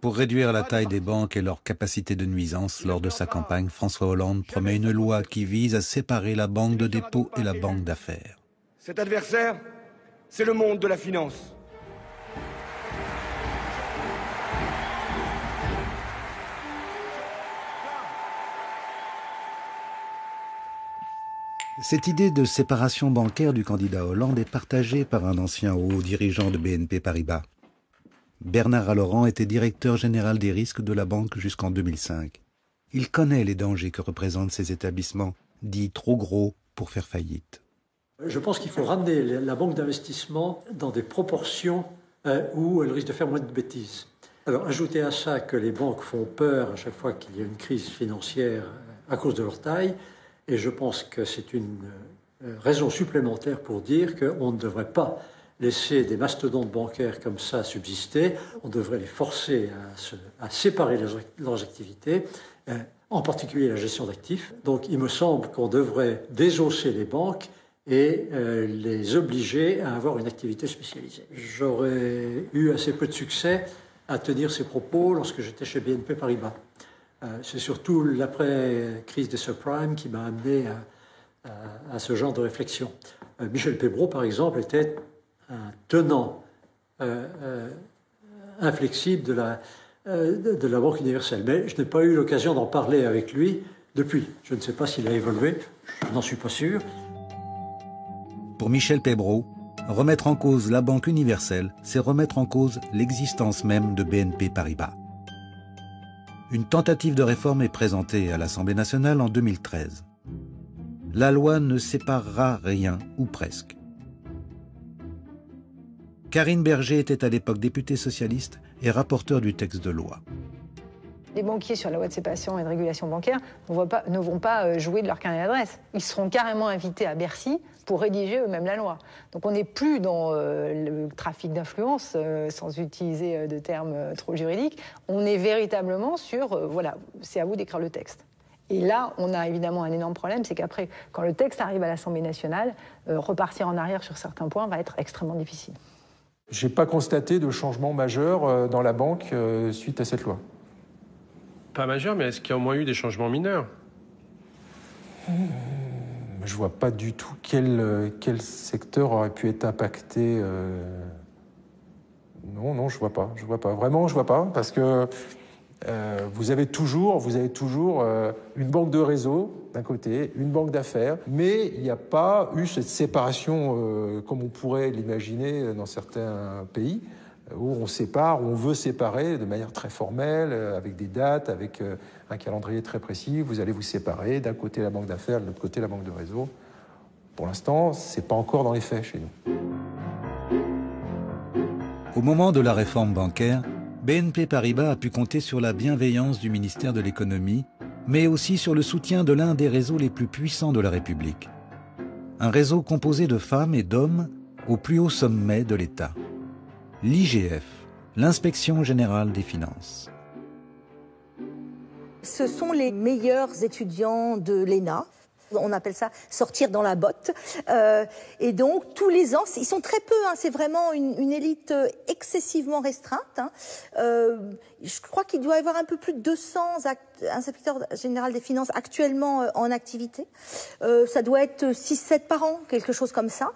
Pour réduire la taille des banques et leur capacité de nuisance lors de sa campagne, François Hollande promet une loi qui vise à séparer la banque de dépôt et la banque d'affaires.
Cet adversaire, c'est le monde de la finance.
Cette idée de séparation bancaire du candidat Hollande est partagée par un ancien haut dirigeant de BNP Paribas. Bernard Alorand était directeur général des risques de la banque jusqu'en 2005. Il connaît les dangers que représentent ces établissements, dits trop gros pour faire faillite.
Je pense qu'il faut ramener la banque d'investissement dans des proportions euh, où elle risque de faire moins de bêtises. Alors, ajoutez à ça que les banques font peur à chaque fois qu'il y a une crise financière à cause de leur taille, et je pense que c'est une euh, raison supplémentaire pour dire qu'on ne devrait pas laisser des mastodontes bancaires comme ça subsister, on devrait les forcer à, séparer leurs, activités, euh, en particulier la gestion d'actifs. Donc il me semble qu'on devrait désosser les banques et euh, les obliger à avoir une activité spécialisée. J'aurais eu assez peu de succès à tenir ces propos lorsque j'étais chez BNP Paribas. Euh, c'est surtout l'après-crise des subprimes qui m'a amené à, ce genre de réflexion. Euh, Michel Pébro, par exemple, était un tenant inflexible de la, de la Banque universelle. Mais je n'ai pas eu l'occasion d'en parler avec lui depuis. Je ne sais pas s'il a évolué, je n'en suis pas sûr.
Pour Michel Pébreau, remettre en cause la Banque universelle, c'est remettre en cause l'existence même de BNP Paribas. Une tentative de réforme est présentée à l'Assemblée nationale en 2013. La loi ne séparera rien, ou presque. Karine Berger était à l'époque députée socialiste et rapporteur du texte de loi
les banquiers sur la loi de séparation et de régulation bancaire ne, vont pas euh, jouer de leur carnet d'adresse. Ils seront carrément invités à Bercy pour rédiger eux-mêmes la loi. Donc on n'est plus dans euh, le trafic d'influence, euh, sans utiliser de termes trop juridiques. On est véritablement sur, voilà, c'est à vous d'écrire le texte. Et là, on a évidemment un énorme problème, c'est qu'après, quand le texte arrive à l'Assemblée nationale, repartir en arrière sur certains points va être extrêmement difficile.
Je n'ai pas constaté de changement majeur dans la banque suite à cette loi.
Pas majeur, mais est-ce qu'il y a au moins eu des changements mineurs?
Je vois pas du tout quel, quel secteur aurait pu être impacté. Euh. Non, non, je vois pas. Je vois pas. Vraiment, je vois pas, parce que euh, vous avez toujours, vous avez toujours euh, une banque de réseau d'un côté, une banque d'affaires, mais il n'y a pas eu cette séparation comme on pourrait l'imaginer dans certains pays où on sépare, où on veut séparer de manière très formelle, euh, avec des dates, avec euh, un calendrier très précis. Vous allez vous séparer, d'un côté la banque d'affaires, de l'autre côté la banque de réseau. Pour l'instant, ce n'est pas encore dans les faits chez nous.
Au moment de la réforme bancaire, BNP Paribas a pu compter sur la bienveillance du ministère de l'économie, mais aussi sur le soutien de l'un des réseaux les plus puissants de la République. Un réseau composé de femmes et d'hommes au plus haut sommet de l'État l'IGF, l'inspection générale des finances.
Ce sont les meilleurs étudiants de l'ENA. On appelle ça sortir dans la botte. Euh, et donc, tous les ans, ils sont très peu, hein, c'est vraiment une, élite excessivement restreinte. Hein. Euh, je crois qu'il doit y avoir un peu plus de 200 inspecteurs généraux des finances actuellement euh, en activité. ça doit être 6-7 par an, quelque chose comme ça.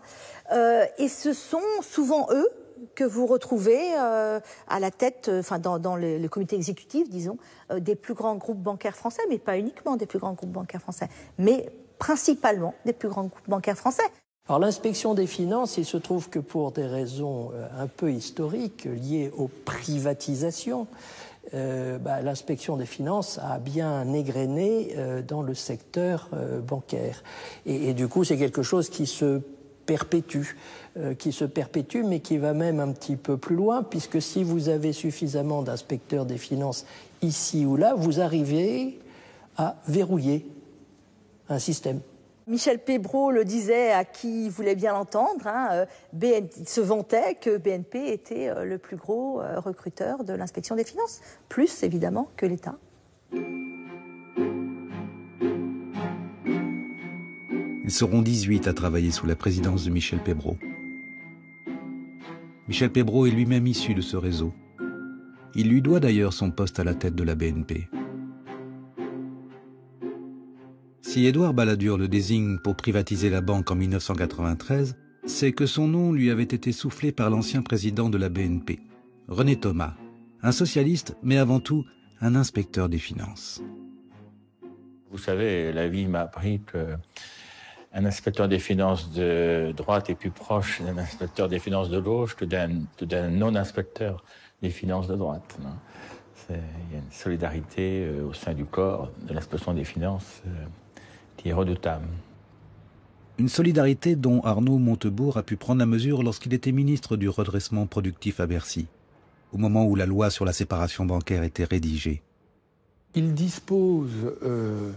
et ce sont souvent eux que vous retrouvez euh, à la tête, euh, enfin dans, le, comité exécutif, disons, euh, des plus grands groupes bancaires français, mais pas uniquement des plus grands groupes bancaires français, mais principalement des plus grands groupes bancaires français.
Alors l'inspection des finances, il se trouve que pour des raisons un peu historiques liées aux privatisations, bah, l'inspection des finances a bien égrené dans le secteur bancaire. Et, et, du coup, c'est quelque chose qui se perpétue. Euh, qui se perpétue, mais qui va même un petit peu plus loin, puisque si vous avez suffisamment d'inspecteurs des finances ici ou là, vous arrivez à verrouiller un système.
Michel Pébreau le disait à qui voulait bien l'entendre. Hein, euh, il se vantait que BNP était euh, le plus gros recruteur de l'inspection des finances, plus évidemment que l'État.
Ils seront 18 à travailler sous la présidence de Michel Pébreau. Michel Pébreau est lui-même issu de ce réseau. Il lui doit d'ailleurs son poste à la tête de la BNP. Si Édouard Balladur le désigne pour privatiser la banque en 1993, c'est que son nom lui avait été soufflé par l'ancien président de la BNP, René Thomas, un socialiste, mais avant tout un inspecteur des finances.
Vous savez, la vie m'a appris que un inspecteur des finances de droite est plus proche d'un inspecteur des finances de gauche que d'un non-inspecteur des finances de droite. Il y a une solidarité euh, au sein du corps de l'inspection des finances euh, qui est redoutable.
Une solidarité dont Arnaud Montebourg a pu prendre la mesure lorsqu'il était ministre du redressement productif à Bercy, au moment où la loi sur la séparation bancaire était rédigée.
Il dispose euh,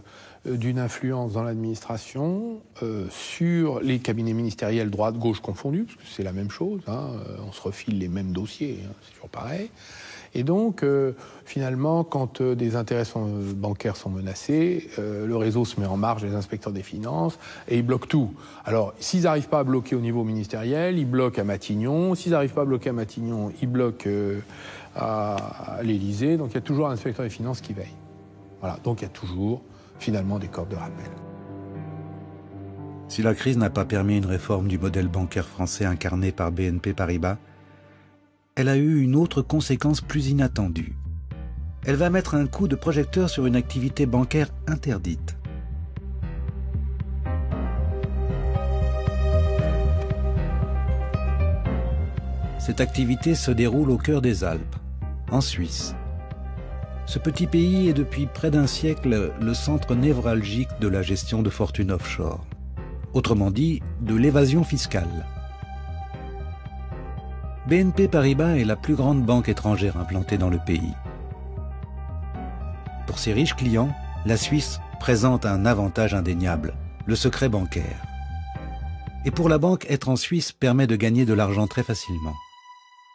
d'une influence dans l'administration euh, sur les cabinets ministériels droite-gauche confondus, parce que c'est la même chose, hein, euh, on se refile les mêmes dossiers, hein, c'est toujours pareil. Et donc, euh, finalement, quand des intérêts bancaires sont menacés, le réseau se met en marge des inspecteurs des finances et ils bloquent tout. Alors, s'ils n'arrivent pas à bloquer au niveau ministériel, ils bloquent à Matignon. S'ils n'arrivent pas à bloquer à Matignon, ils bloquent à, à l'Élysée. Donc, il y a toujours un inspecteur des finances qui veille. Voilà. Donc, il y a toujours finalement des corps de rappel.
Si la crise n'a pas permis une réforme du modèle bancaire français incarné par BNP Paribas, elle a eu une autre conséquence plus inattendue. Elle va mettre un coup de projecteur sur une activité bancaire interdite. Cette activité se déroule au cœur des Alpes, en Suisse. Ce petit pays est depuis près d'un siècle le centre névralgique de la gestion de fortune offshore, autrement dit de l'évasion fiscale. BNP Paribas est la plus grande banque étrangère implantée dans le pays. Pour ses riches clients, la Suisse présente un avantage indéniable, le secret bancaire. Et pour la banque, être en Suisse permet de gagner de l'argent très facilement.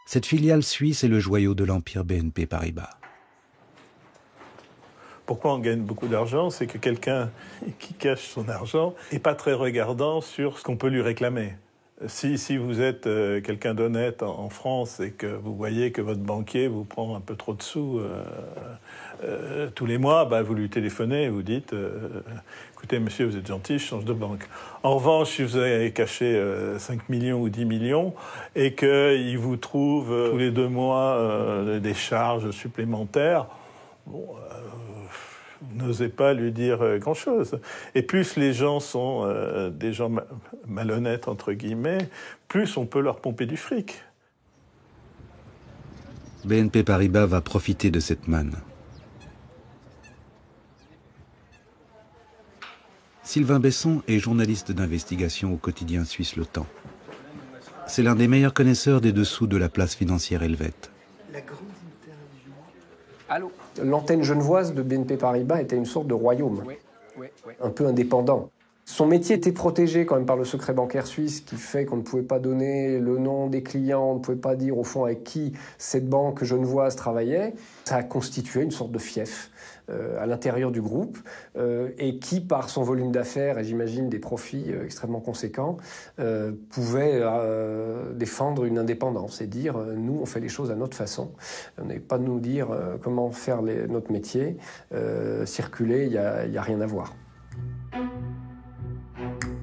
Cette filiale suisse est le joyau de l'empire BNP Paribas.
Pourquoi on gagne beaucoup d'argent C'est que quelqu'un qui cache son argent n'est pas très regardant sur ce qu'on peut lui réclamer. Si, si vous êtes euh, quelqu'un d'honnête en, France et que vous voyez que votre banquier vous prend un peu trop de sous euh, euh, tous les mois, bah, vous lui téléphonez et vous dites Écoutez, monsieur, vous êtes gentil, je change de banque. En revanche, si vous avez caché 5 millions ou 10 millions et qu'il vous trouve tous les deux mois des charges supplémentaires, bon, n'osez pas lui dire euh, grand-chose. Et plus les gens sont euh, des gens malhonnêtes, entre guillemets, plus on peut leur pomper du fric.
BNP Paribas va profiter de cette manne. Sylvain Besson est journaliste d'investigation au quotidien suisse Le Temps. C'est l'un des meilleurs connaisseurs des dessous de la place financière helvète.
Allô? L'antenne genevoise de BNP Paribas était une sorte de royaume, un peu indépendant. Son métier était protégé quand même par le secret bancaire suisse, qui fait qu'on ne pouvait pas donner le nom des clients, on ne pouvait pas dire au fond avec qui cette banque genevoise travaillait. Ça a constitué une sorte de fief. Euh, à l'intérieur du groupe euh, et qui, par son volume d'affaires et j'imagine des profits euh, extrêmement conséquents, pouvait défendre une indépendance et dire nous, on fait les choses à notre façon. On n'est pas nous dire comment faire notre métier. circuler, il n'y a, a rien à voir.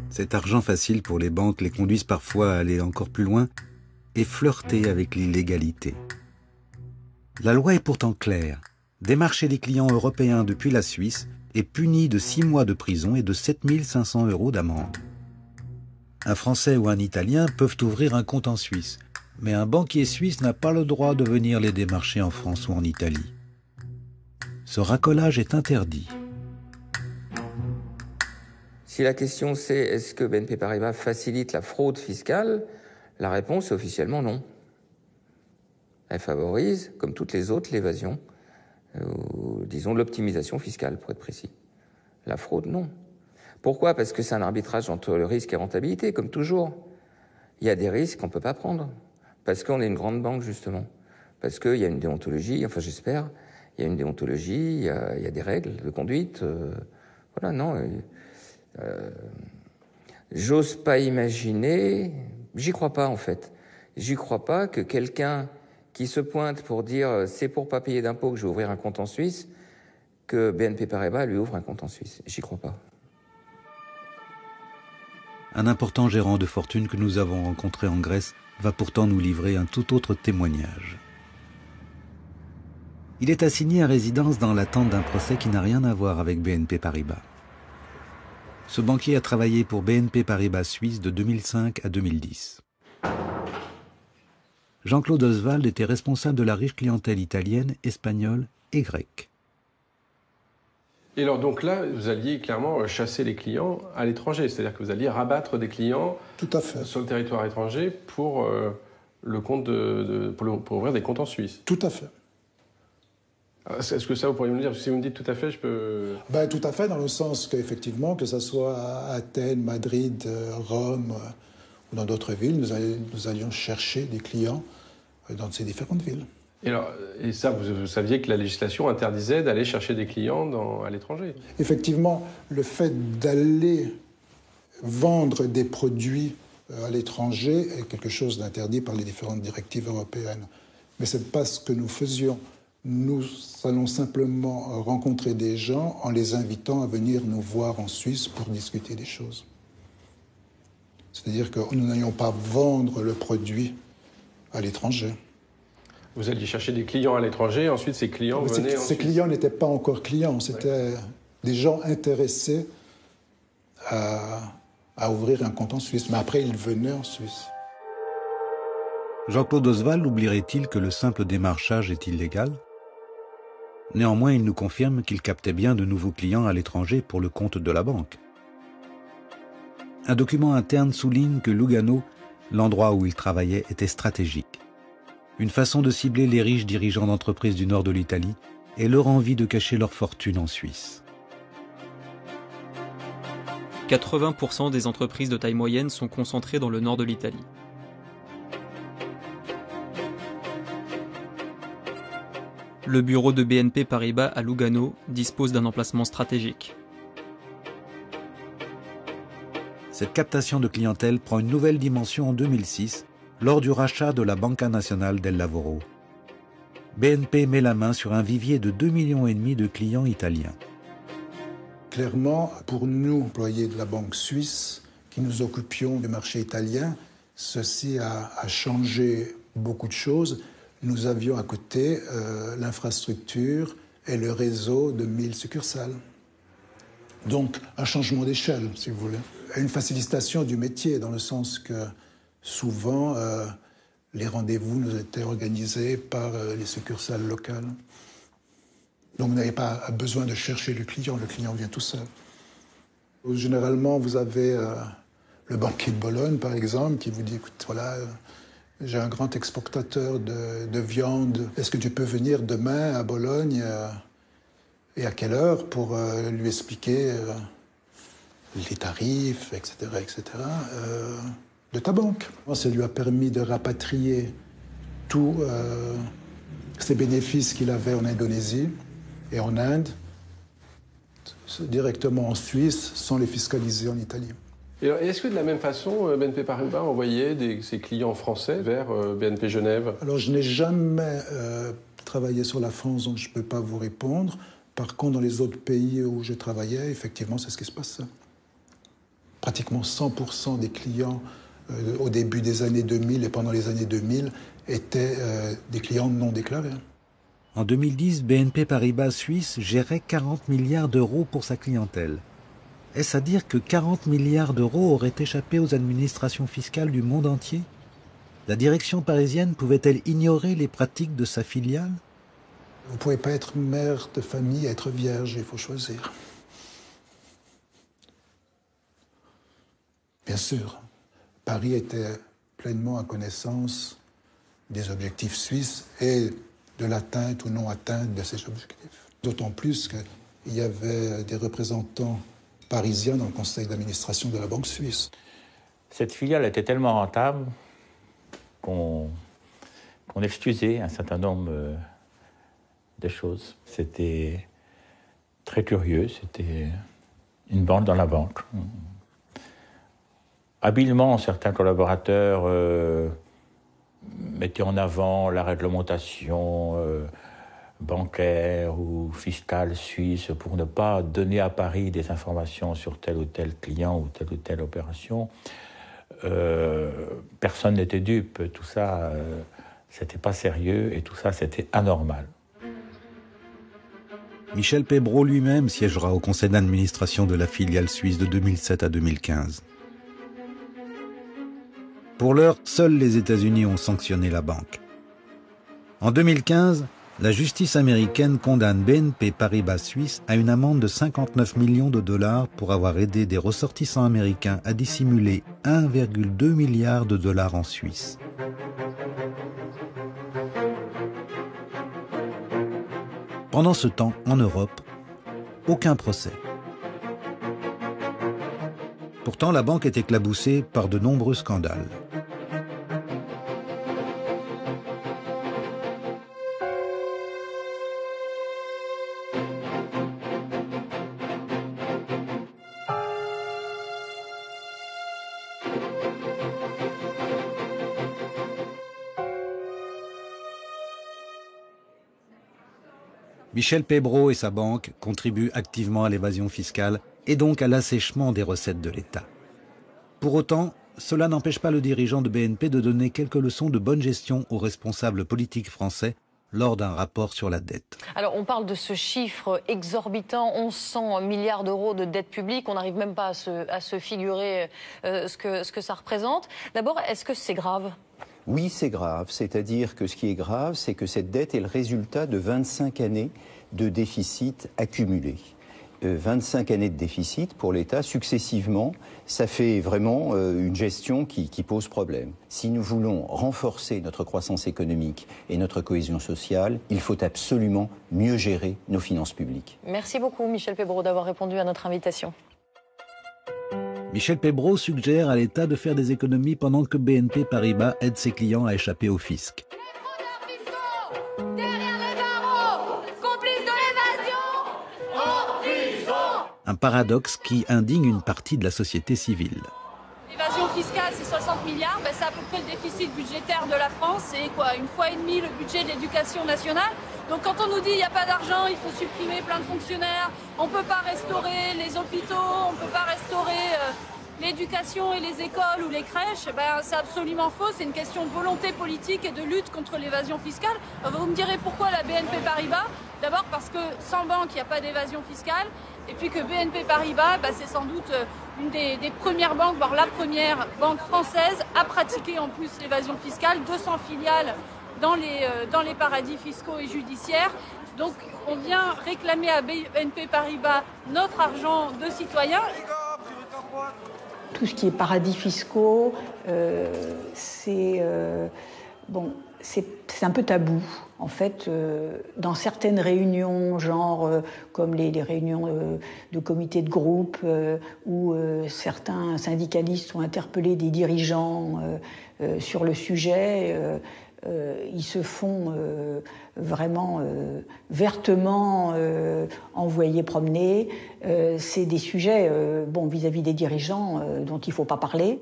Cet argent facile pour les banques les conduisent parfois à aller encore plus loin et flirter avec l'illégalité. La loi est pourtant claire démarcher des clients européens depuis la Suisse est puni de 6 mois de prison et de 7500 euros d'amende. Un Français ou un Italien peuvent ouvrir un compte en Suisse, mais un banquier suisse n'a pas le droit de venir les démarcher en France ou en Italie. Ce racolage est interdit.
Si la question c'est est-ce que BNP Paribas facilite la fraude fiscale, la réponse est officiellement non. Elle favorise, comme toutes les autres, l'évasion ou disons l'optimisation fiscale, pour être précis. La fraude, non. Pourquoi? Parce que c'est un arbitrage entre le risque et rentabilité, comme toujours. Il y a des risques qu'on ne peut pas prendre, parce qu'on est une grande banque, justement. Parce qu'il y a une déontologie, enfin j'espère, il y a une déontologie, il y a, des règles de conduite. Euh, voilà, non. Euh, euh, j'ose pas imaginer, j'y crois pas en fait. J'y crois pas que quelqu'un qui se pointe pour dire euh, c'est pour pas payer d'impôts que je vais ouvrir un compte en Suisse, que BNP Paribas lui ouvre un compte en Suisse. J'y crois pas.
Un important gérant de fortune que nous avons rencontré en Grèce va pourtant nous livrer un tout autre témoignage. Il est assigné à résidence dans l'attente d'un procès qui n'a rien à voir avec BNP Paribas. Ce banquier a travaillé pour BNP Paribas Suisse de 2005 à 2010. Jean-Claude Oswald était responsable de la riche clientèle italienne, espagnole et grecque.
Et alors donc là, vous alliez clairement chasser les clients à l'étranger, c'est-à-dire que vous alliez rabattre des clients
Tout à fait.
sur le territoire étranger pour, euh, le compte de, de- pour, le- pour ouvrir des comptes en Suisse.
Tout à fait.
Ah, Est-ce que ça, vous pourriez me le dire? Parce que Si vous me dites tout à fait, je peux...
Ben, tout à fait, dans le sens qu'effectivement, que ce soit à Athènes, Madrid, euh, Rome euh, dans d'autres villes, nous, allions- nous allions chercher des clients euh, dans ces différentes villes.
Et, alors, et ça, vous, vous saviez que la législation interdisait d'aller chercher des clients dans- à l'étranger?
Effectivement, le fait d'aller vendre des produits euh, à l'étranger est quelque chose d'interdit par les différentes directives européennes. Mais ce n'est pas ce que nous faisions. Nous allons simplement rencontrer des gens en les invitant à venir nous voir en Suisse pour discuter des choses. C'est-à-dire que nous n'allions pas vendre le produit à l'étranger.
Vous alliez chercher des clients à l'étranger, ensuite ces clients
ces-
venaient en
ces clients n'étaient pas encore clients, c'était des gens intéressés à, à ouvrir un compte en Suisse. Mais après, ils venaient en Suisse.
Jean-Claude Oswald oublierait-il que le simple démarchage est illégal? Néanmoins, il nous confirme qu'il captait bien de nouveaux clients à l'étranger pour le compte de la banque. Un document interne souligne que Lugano, l'endroit où il travaillait, était stratégique. Une façon de cibler les riches dirigeants d'entreprises du nord de l'Italie et leur envie de cacher leur fortune en Suisse.
80% des entreprises de taille moyenne sont concentrées dans le nord de l'Italie. Le bureau de BNP Paribas à Lugano dispose d'un emplacement stratégique.
Cette captation de clientèle prend une nouvelle dimension en 2006 lors du rachat de la Banca Nazionale del Lavoro. BNP met la main sur un vivier de 2,5 millions de clients italiens.
Clairement, pour nous, employés de la banque suisse, qui nous occupions du marché italien, ceci a, a changé beaucoup de choses. Nous avions à côté euh, l'infrastructure et le réseau de 1000 succursales. Donc, un changement d'échelle, si vous voulez. Une facilitation du métier, dans le sens que souvent, euh, les rendez-vous nous étaient organisés par euh, les succursales locales. Donc, vous n'avez pas besoin de chercher le client, le client vient tout seul. Généralement, vous avez euh, le banquier de Bologne, par exemple, qui vous dit, écoute, voilà, j'ai un grand exportateur de, de viande, est-ce que tu peux venir demain à Bologne et à quelle heure pour lui expliquer les tarifs, etc., etc., euh, de ta banque. Ça lui a permis de rapatrier tous euh, ses bénéfices qu'il avait en Indonésie et en Inde directement en Suisse sans les fiscaliser en Italie?
Et est-ce que de la même façon, euh, BNP Paribas envoyait des- ses clients français vers euh, BNP Genève?
Alors, je n'ai jamais euh, travaillé sur la France, donc je ne peux pas vous répondre. Par contre, dans les autres pays où je travaillais, effectivement, c'est ce qui se passait. Pratiquement 100% des clients euh, au début des années 2000 et pendant les années 2000 étaient euh, des clients non déclarés.
En 2010, BNP Paribas Suisse gérait 40 milliards d'euros pour sa clientèle. Est-ce à dire que 40 milliards d'euros auraient échappé aux administrations fiscales du monde entier? La direction parisienne pouvait-elle ignorer les pratiques de sa filiale?
Vous ne pouvez pas être mère de famille et être vierge, il faut choisir. Bien sûr, Paris était pleinement à connaissance des objectifs suisses et de l'atteinte ou non atteinte de ces objectifs. D'autant plus qu'il y avait des représentants parisiens dans le conseil d'administration de la Banque suisse.
Cette filiale était tellement rentable qu'on excusait un certain nombre euh, de choses. C'était très curieux, c'était une banque dans la banque. Habilement, certains collaborateurs euh, mettaient en avant la réglementation euh, bancaire ou fiscale suisse pour ne pas donner à Paris des informations sur tel ou tel client ou telle ou telle opération. Euh, personne n'était dupe, tout ça, c'était pas sérieux et tout ça, c'était anormal.
Michel Pébreau lui-même siégera au conseil d'administration de la filiale suisse de 2007 à 2015. Pour l'heure, seuls les États-Unis ont sanctionné la banque. En 2015, la justice américaine condamne BNP Paribas Suisse à une amende de 59 millions de dollars pour avoir aidé des ressortissants américains à dissimuler 1,2 milliard de dollars en Suisse. Pendant ce temps, en Europe, aucun procès. Pourtant, la banque est éclaboussée par de nombreux scandales. Michel Pébreau et sa banque contribuent activement à l'évasion fiscale et donc à l'assèchement des recettes de l'État. Pour autant, cela n'empêche pas le dirigeant de BNP de donner quelques leçons de bonne gestion aux responsables politiques français lors d'un rapport sur la dette.
Alors on parle de ce chiffre exorbitant, 1100 milliards d'euros de dette publique, on n'arrive même pas à se, figurer euh, ce, que, ce que ça représente. D'abord, est-ce que c'est grave?
Oui, c'est grave. C'est-à-dire que ce qui est grave, c'est que cette dette est le résultat de 25 années de déficit accumulé. 25 euh, années de déficit pour l'État successivement, ça fait vraiment euh, une gestion qui, qui, pose problème. Si nous voulons renforcer notre croissance économique et notre cohésion sociale, il faut absolument mieux gérer nos finances publiques.
Merci beaucoup Michel Pébreau d'avoir répondu à notre invitation.
Michel Pébreau suggère à l'État de faire des économies pendant que BNP Paribas aide ses clients à échapper au fisc. Un paradoxe qui indigne une partie de la société civile.
L'évasion fiscale, c'est 60 milliards, ben, c'est à peu près le déficit budgétaire de la France, c'est quoi Une fois et demie le budget de l'éducation nationale. Donc quand on nous dit il n'y a pas d'argent, il faut supprimer plein de fonctionnaires, on ne peut pas restaurer les hôpitaux, on ne peut pas restaurer euh, l'éducation et les écoles ou les crèches, ben, c'est absolument faux. C'est une question de volonté politique et de lutte contre l'évasion fiscale. Vous me direz pourquoi la BNP Paribas? D'abord parce que sans banque, il n'y a pas d'évasion fiscale. Et puis que BNP Paribas, ben, c'est sans doute euh, une des, premières banques, voire la première banque française à pratiquer en plus l'évasion fiscale. 200 filiales dans les, euh, dans les paradis fiscaux et judiciaires. Donc on vient réclamer à BNP Paribas notre argent de citoyens.
Tout ce qui est paradis fiscaux, euh, c'est bon, c'est un peu tabou. En fait, dans certaines réunions, genre comme les, réunions de comités de groupe, où certains syndicalistes ont interpellé des dirigeants sur le sujet, euh, ils se font euh, vraiment euh, vertement envoyer promener. c'est des sujets, bon, vis-à-vis des dirigeants, dont il ne faut pas parler.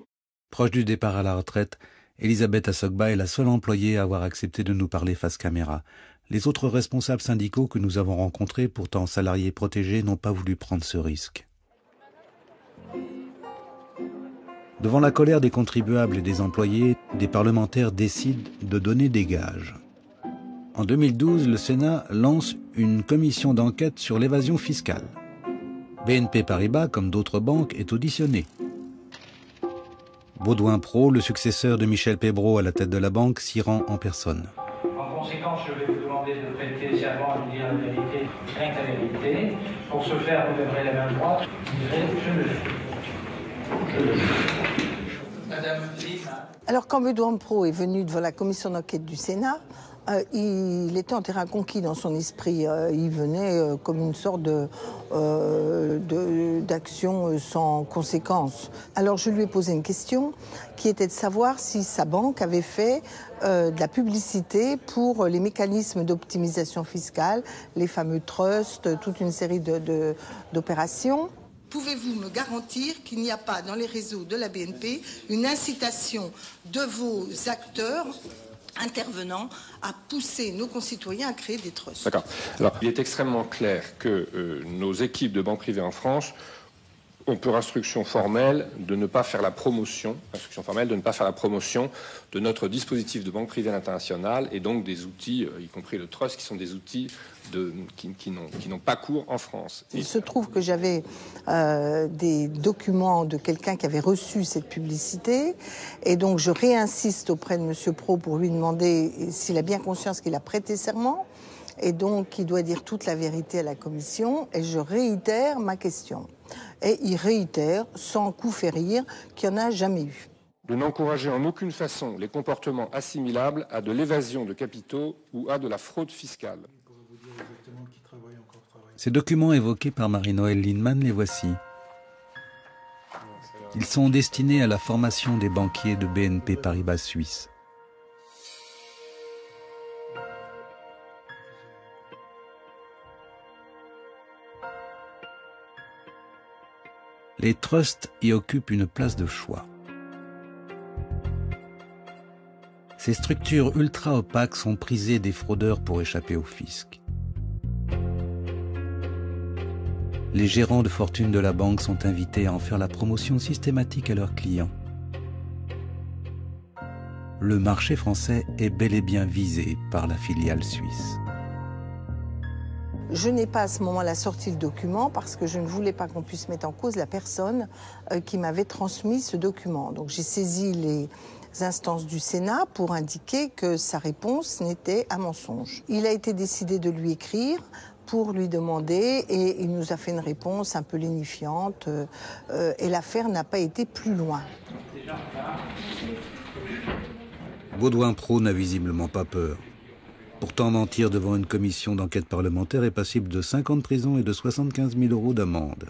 Proche du départ à la retraite, Elisabeth Assogba est la seule employée à avoir accepté de nous parler face caméra. Les autres responsables syndicaux que nous avons rencontrés, pourtant salariés protégés, n'ont pas voulu prendre ce risque. Devant la colère des contribuables et des employés, des parlementaires décident de donner des gages. En 2012, le Sénat lance une commission d'enquête sur l'évasion fiscale. BNP Paribas, comme d'autres banques, est auditionné. Baudouin Pro, le successeur de Michel Pébreau à la tête de la banque, s'y rend en personne.
En conséquence, je vais vous demander de prêter serment à dire la vérité, rien que la vérité. Pour ce faire, vous devrez la main droite. Vous direz, je le fais. Je le fais.
Alors, quand Bedouin Pro est venu devant la commission d'enquête du Sénat, euh, il était en terrain conquis dans son esprit. Euh, il venait euh, comme une sorte d'action sans conséquence. Alors je lui ai posé une question qui était de savoir si sa banque avait fait de la publicité pour les mécanismes d'optimisation fiscale, les fameux trusts, toute une série d'opérations.
Pouvez-vous me garantir qu'il n'y a pas dans les réseaux de la BNP une incitation de vos acteurs intervenants à pousser nos concitoyens à créer des trusts
D'accord. Il est extrêmement clair que euh, nos équipes de banques privées en France On peut instruction formelle de ne pas faire la promotion, instruction formelle de ne pas faire la promotion de notre dispositif de banque privée internationale et donc des outils, euh, y compris le trust, qui sont des outils de, qui, qui n'ont pas cours en France.
Il se trouve que j'avais euh, des documents de quelqu'un qui avait reçu cette publicité et donc je réinsiste auprès de M. Pro pour lui demander s'il a bien conscience qu'il a prêté serment et donc il doit dire toute la vérité à la commission et je réitère ma question et il réitère, sans coup férir, qu'il n'y en a jamais eu.
De n'encourager en aucune façon les comportements assimilables à de l'évasion de capitaux ou à de la fraude fiscale.
Ces documents évoqués par Marie-Noël Lindemann, les voici. Ils sont destinés à la formation des banquiers de BNP Paribas Suisse. les trusts y occupent une place de choix. Ces structures ultra opaques sont prisées des fraudeurs pour échapper au fisc. Les gérants de fortune de la banque sont invités à en faire la promotion systématique à leurs clients. Le marché français est bel et bien visé par la filiale suisse.
Je n'ai pas à ce moment-là sorti le document parce que je ne voulais pas qu'on puisse mettre en cause la personne euh, qui m'avait transmis ce document. Donc j'ai saisi les instances du Sénat pour indiquer que sa réponse n'était un mensonge. Il a été décidé de lui écrire pour lui demander et il nous a fait une réponse un peu lénifiante euh, euh, et l'affaire n'a pas été plus loin.
Baudouin Pro n'a visiblement pas peur. Pourtant, mentir devant une commission d'enquête parlementaire est passible de 50 prisons et de 75 000 euros d'amende.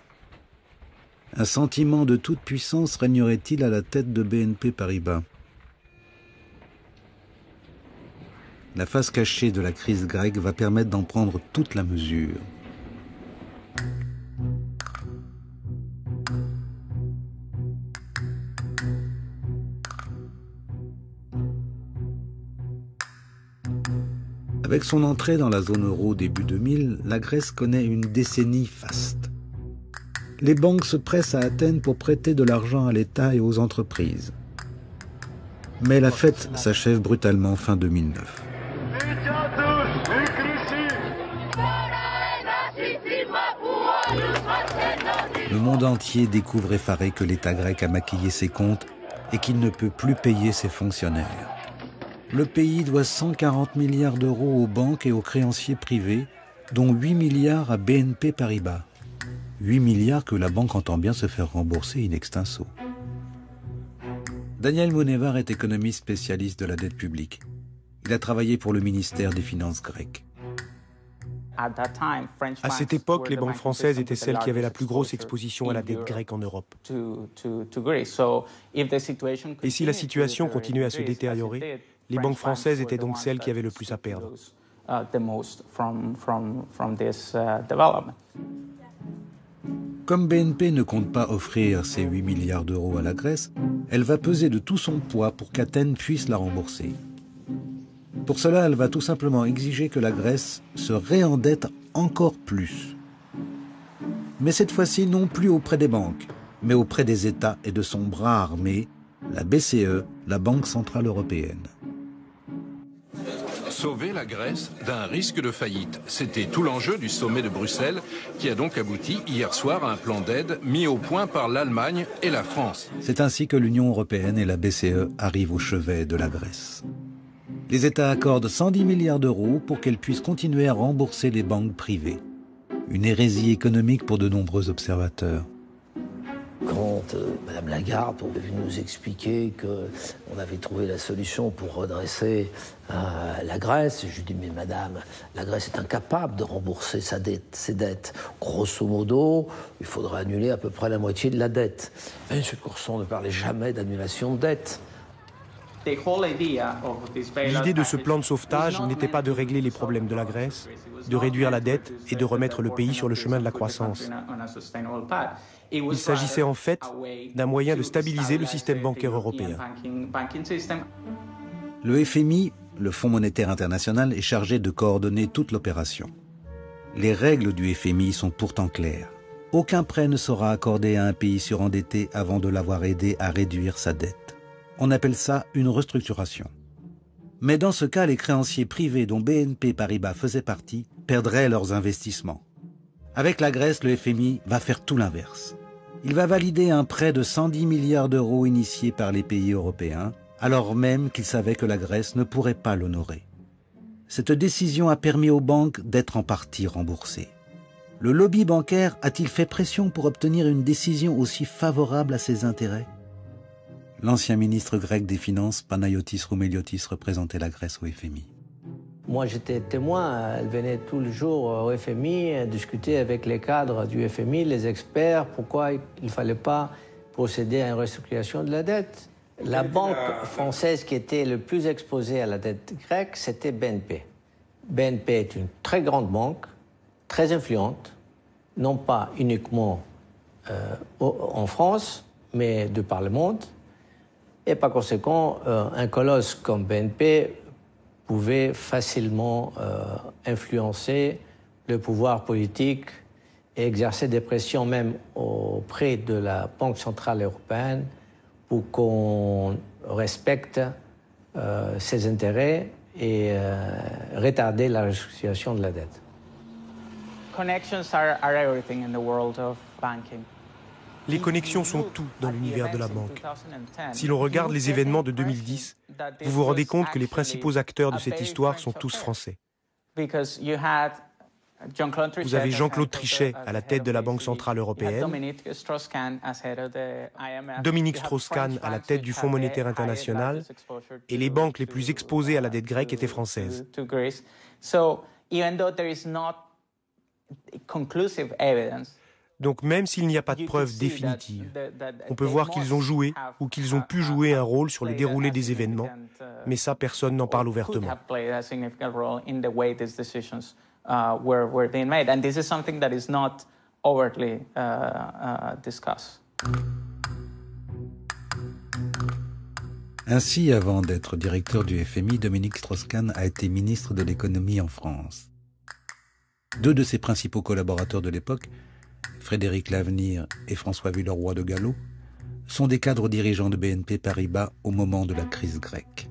Un sentiment de toute puissance régnerait-il à la tête de BNP Paribas? La face cachée de la crise grecque va permettre d'en prendre toute la mesure. Avec son entrée dans la zone euro début 2000, la Grèce connaît une décennie faste. Les banques se pressent à Athènes pour prêter de l'argent à l'État et aux entreprises. Mais la fête s'achève brutalement fin 2009. Le monde entier découvre effaré que l'État grec a maquillé ses comptes et qu'il ne peut plus payer ses fonctionnaires le pays doit 140 milliards d'euros aux banques et aux créanciers privés, dont 8 milliards à BNP Paribas. 8 milliards que la banque entend bien se faire rembourser in extenso. Daniel Monevar est économiste spécialiste de la dette publique. Il a travaillé pour le ministère des Finances grec.
À cette époque, les banques françaises étaient celles qui avaient la plus grosse exposition à la dette grecque en Europe. Et si la situation continuait à se détériorer, les banques françaises étaient donc celles qui avaient le plus à perdre.
Comme BNP ne compte pas offrir ces 8 milliards d'euros à la Grèce, elle va peser de tout son poids pour qu'Athènes puisse la rembourser. Pour cela, elle va tout simplement exiger que la Grèce se réendette encore plus. Mais cette fois-ci, non plus auprès des banques, mais auprès des États et de son bras armé, la BCE, la Banque Centrale Européenne
sauver la Grèce d'un risque de faillite. C'était tout l'enjeu du sommet de Bruxelles qui a donc abouti hier soir à un plan d'aide mis au point par l'Allemagne et la France.
C'est ainsi que l'Union européenne et la BCE arrivent au chevet de la Grèce. Les États accordent 110 milliards d'euros pour qu'elle puisse continuer à rembourser les banques privées. Une hérésie économique pour de nombreux observateurs
quand euh, Madame Lagarde est venue nous expliquer qu'on avait trouvé la solution pour redresser euh, la Grèce, je lui dis mais Madame, la Grèce est incapable de rembourser sa dette, ses dettes. Grosso modo, il faudrait annuler à peu près la moitié de la dette. M. Courson ne parlait jamais d'annulation de dette.
L'idée de ce plan de sauvetage n'était pas de régler les problèmes de la Grèce, de réduire la dette et de remettre le pays sur le chemin de la croissance. Il s'agissait en fait d'un moyen de stabiliser le système bancaire européen.
Le FMI, le Fonds monétaire international, est chargé de coordonner toute l'opération. Les règles du FMI sont pourtant claires. aucun prêt ne sera accordé à un pays surendetté avant de l'avoir aidé à réduire sa dette. On appelle ça une restructuration. Mais dans ce cas, les créanciers privés dont BNP Paribas faisait partie perdraient leurs investissements. Avec la Grèce, le FMI va faire tout l'inverse. Il va valider un prêt de 110 milliards d'euros initié par les pays européens, alors même qu'il savait que la Grèce ne pourrait pas l'honorer. Cette décision a permis aux banques d'être en partie remboursées. Le lobby bancaire a-t-il fait pression pour obtenir une décision aussi favorable à ses intérêts? L'ancien ministre grec des Finances, Panayotis Roumeliotis, représentait la Grèce au FMI.
Moi, j'étais témoin. Elle venait tous les jours au FMI discuter avec les cadres du FMI, les experts, pourquoi il ne fallait pas procéder à une restructuration de la dette. La banque française qui était le plus exposée à la dette grecque, c'était BNP. BNP est une très grande banque très influente, non pas uniquement euh, en France, mais de par le monde. Et par conséquent, euh, un colosse comme BNP pouvait facilement euh, influencer le pouvoir politique et exercer des pressions même auprès de la Banque centrale européenne pour qu'on respecte ses intérêts et retarder la restructuration de la dette.
Les connexions sont tout dans l'univers de la banque. Si l'on regarde les événements de 2010, vous vous rendez compte que les principaux acteurs de cette histoire sont tous français. Vous avez Jean-Claude Trichet à la tête de la Banque Centrale Européenne, Dominique Strauss-Kahn à la tête du Fonds monétaire international, et les banques les plus exposées à la dette grecque étaient françaises. Donc même s'il n'y a pas de preuves définitives, on peut voir qu'ils ont joué ou qu'ils ont pu jouer un rôle sur le déroulé des événements, mais ça, personne n'en parle ouvertement.
Ainsi, avant d'être directeur du FMI, Dominique Strauss-Kahn a été ministre de l'économie en France. Deux de ses principaux collaborateurs de l'époque, Frédéric Lavenir et François Villeroy de Gallo, sont des cadres dirigeants de BNP Paribas au moment de la crise grecque.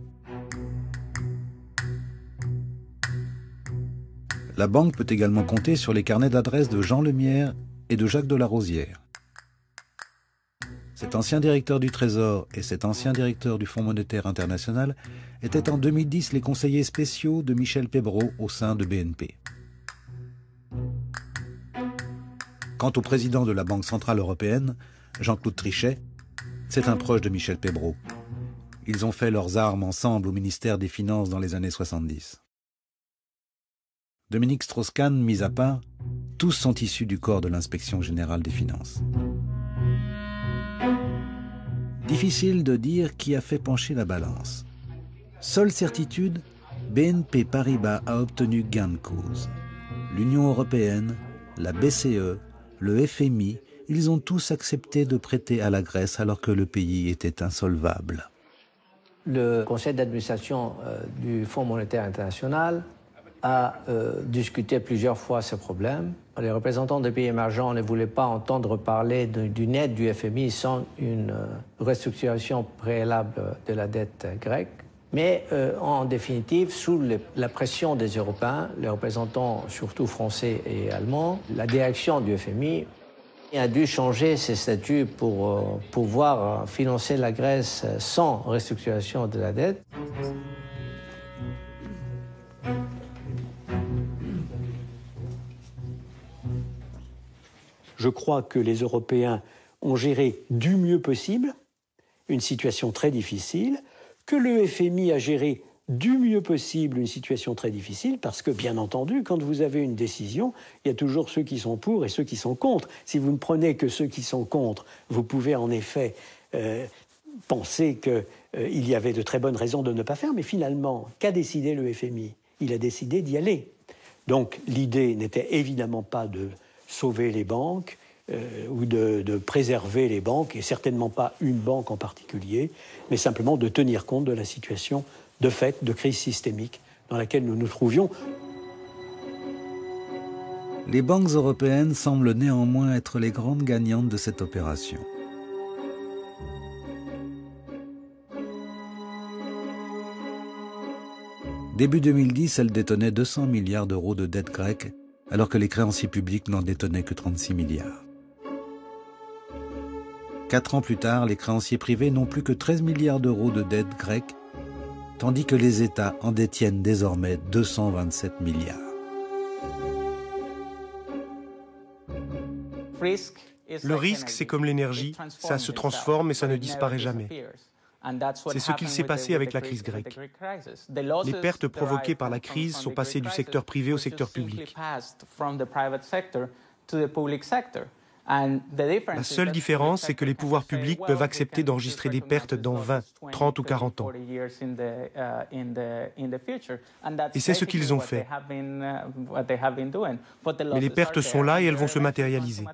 La banque peut également compter sur les carnets d'adresses de Jean Lemierre et de Jacques Delarosière. Cet ancien directeur du Trésor et cet ancien directeur du Fonds monétaire international étaient en 2010 les conseillers spéciaux de Michel Pébreau au sein de BNP. Quant au président de la Banque Centrale Européenne, Jean-Claude Trichet, c'est un proche de Michel Pébreau. Ils ont fait leurs armes ensemble au ministère des Finances dans les années 70. Dominique Strauss-Kahn, mis à part, tous sont issus du corps de l'inspection générale des finances. Difficile de dire qui a fait pencher la balance. Seule certitude, BNP Paribas a obtenu gain de cause. L'Union européenne, la BCE, le FMI, ils ont tous accepté de prêter à la Grèce alors que le pays était insolvable.
Le conseil d'administration euh, du Fonds monétaire international a euh, discuté plusieurs fois ce problème. Les représentants des pays émergents ne voulaient pas entendre parler d'une aide du FMI sans une euh, restructuration préalable de la dette grecque. Mais euh, en définitive, sous la pression des Européens, les représentants surtout français et allemands, la direction du FMI a dû changer ses statuts pour euh, pouvoir financer la Grèce sans restructuration de la dette.
Je crois que les Européens ont géré du mieux possible une situation très difficile que le FMI a géré du mieux possible une situation très difficile, parce que, bien entendu, quand vous avez une décision, il y a toujours ceux qui sont pour et ceux qui sont contre. Si vous ne prenez que ceux qui sont contre, vous pouvez en effet euh, penser qu'il euh, y avait de très bonnes raisons de ne pas faire, mais finalement, qu'a décidé le FMI Il a décidé d'y aller. Donc l'idée n'était évidemment pas de sauver les banques, euh, ou de, préserver les banques, et certainement pas une banque en particulier, mais simplement de tenir compte de la situation de fait de crise systémique dans laquelle nous nous trouvions.
Les banques européennes semblent néanmoins être les grandes gagnantes de cette opération. Début 2010, elles détenaient 200 milliards d'euros de dette grecque, alors que les créanciers publics n'en détenaient que 36 milliards. Quatre ans plus tard, les créanciers privés n'ont plus que 13 milliards d'euros de dette grecque, tandis que les États en détiennent désormais 227 milliards.
Le risque, c'est comme l'énergie, ça se transforme et ça ne disparaît jamais. C'est ce qu'il s'est passé avec la crise grecque. Les pertes provoquées par la crise sont passées du secteur privé au secteur public. La seule différence, c'est que les pouvoirs publics peuvent accepter d'enregistrer des pertes dans 20, 30 ou 40 ans. Et c'est ce qu'ils ont fait. Mais les pertes sont là et elles vont se matérialiser.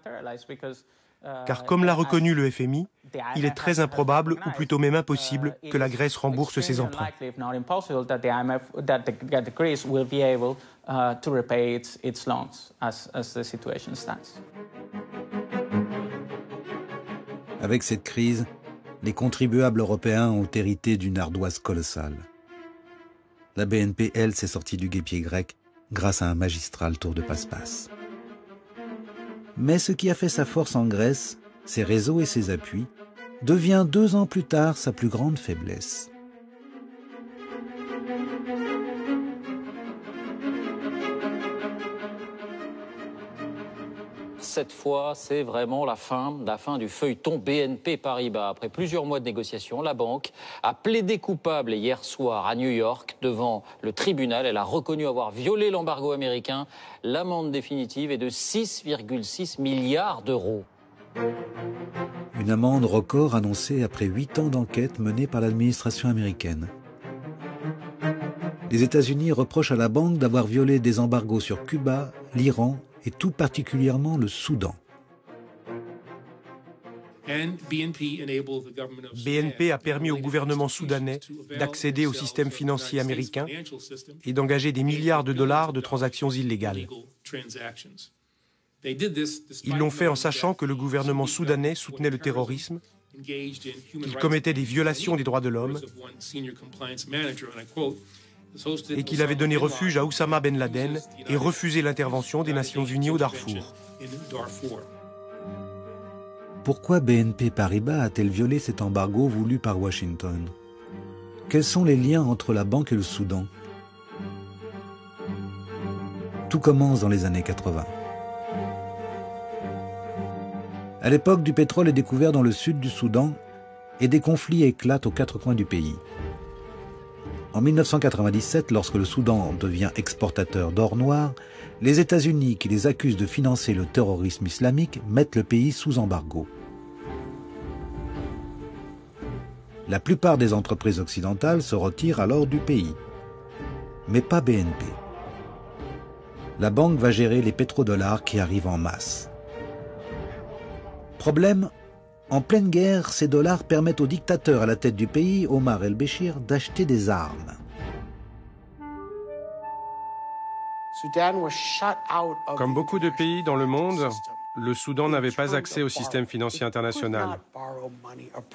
Car comme l'a reconnu le FMI, il est très improbable, ou plutôt même impossible, que la Grèce rembourse ses emprunts.
Avec cette crise, les contribuables européens ont hérité d'une ardoise colossale. La BNP, elle, s'est sortie du guépier grec grâce à un magistral tour de passe-passe. Mais ce qui a fait sa force en Grèce, ses réseaux et ses appuis, devient deux ans plus tard sa plus grande faiblesse.
Cette fois, c'est vraiment la fin, la fin du feuilleton BNP Paribas. Après plusieurs mois de négociations, la banque a plaidé coupable hier soir à New York devant le tribunal. Elle a reconnu avoir violé l'embargo américain. L'amende définitive est de 6,6 milliards d'euros.
Une amende record annoncée après huit ans d'enquête menée par l'administration américaine. Les États-Unis reprochent à la banque d'avoir violé des embargos sur Cuba, l'Iran et tout particulièrement le Soudan.
BNP a permis au gouvernement soudanais d'accéder au système financier américain et d'engager des milliards de dollars de transactions illégales. Ils l'ont fait en sachant que le gouvernement soudanais soutenait le terrorisme, qu'il commettait des violations des droits de l'homme et qu'il avait donné refuge à Oussama Ben Laden et refusé l'intervention des Nations Unies au Darfour.
Pourquoi BNP Paribas a-t-elle violé cet embargo voulu par Washington? Quels sont les liens entre la banque et le Soudan? Tout commence dans les années 80. À l'époque, du pétrole est découvert dans le sud du Soudan et des conflits éclatent aux quatre coins du pays. En 1997, lorsque le Soudan devient exportateur d'or noir, les États-Unis, qui les accusent de financer le terrorisme islamique, mettent le pays sous embargo. La plupart des entreprises occidentales se retirent alors du pays, mais pas BNP. La banque va gérer les pétrodollars qui arrivent en masse. Problème, en pleine guerre, ces dollars permettent au dictateur à la tête du pays, Omar el-Béchir, d'acheter des armes.
Comme beaucoup de pays dans le monde, le Soudan n'avait pas accès au système financier international.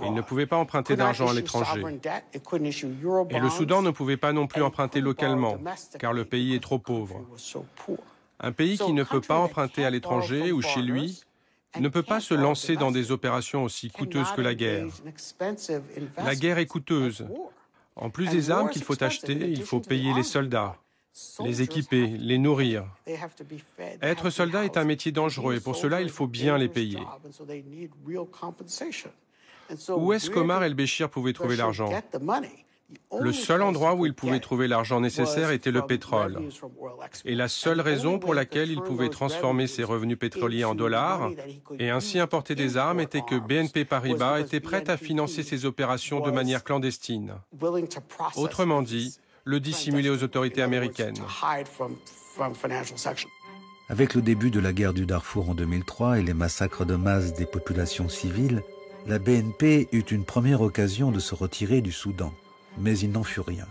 Il ne pouvait pas emprunter d'argent à l'étranger. Et le Soudan ne pouvait pas non plus emprunter localement, car le pays est trop pauvre. Un pays qui ne peut pas emprunter à l'étranger ou chez lui ne peut pas se lancer dans des opérations aussi coûteuses que la guerre. La guerre est coûteuse. En plus des armes qu'il faut acheter, il faut payer les soldats, les équiper, les nourrir. Être soldat est un métier dangereux et pour cela, il faut bien les payer. Où est-ce qu'Omar el-Béchir pouvait trouver l'argent le seul endroit où il pouvait trouver l'argent nécessaire était le pétrole. Et la seule raison pour laquelle il pouvait transformer ses revenus pétroliers en dollars et ainsi importer des armes était que BNP Paribas était prête à financer ses opérations de manière clandestine. Autrement dit, le dissimuler aux autorités américaines.
Avec le début de la guerre du Darfour en 2003 et les massacres de masse des populations civiles, la BNP eut une première occasion de se retirer du Soudan mais il n'en fut rien.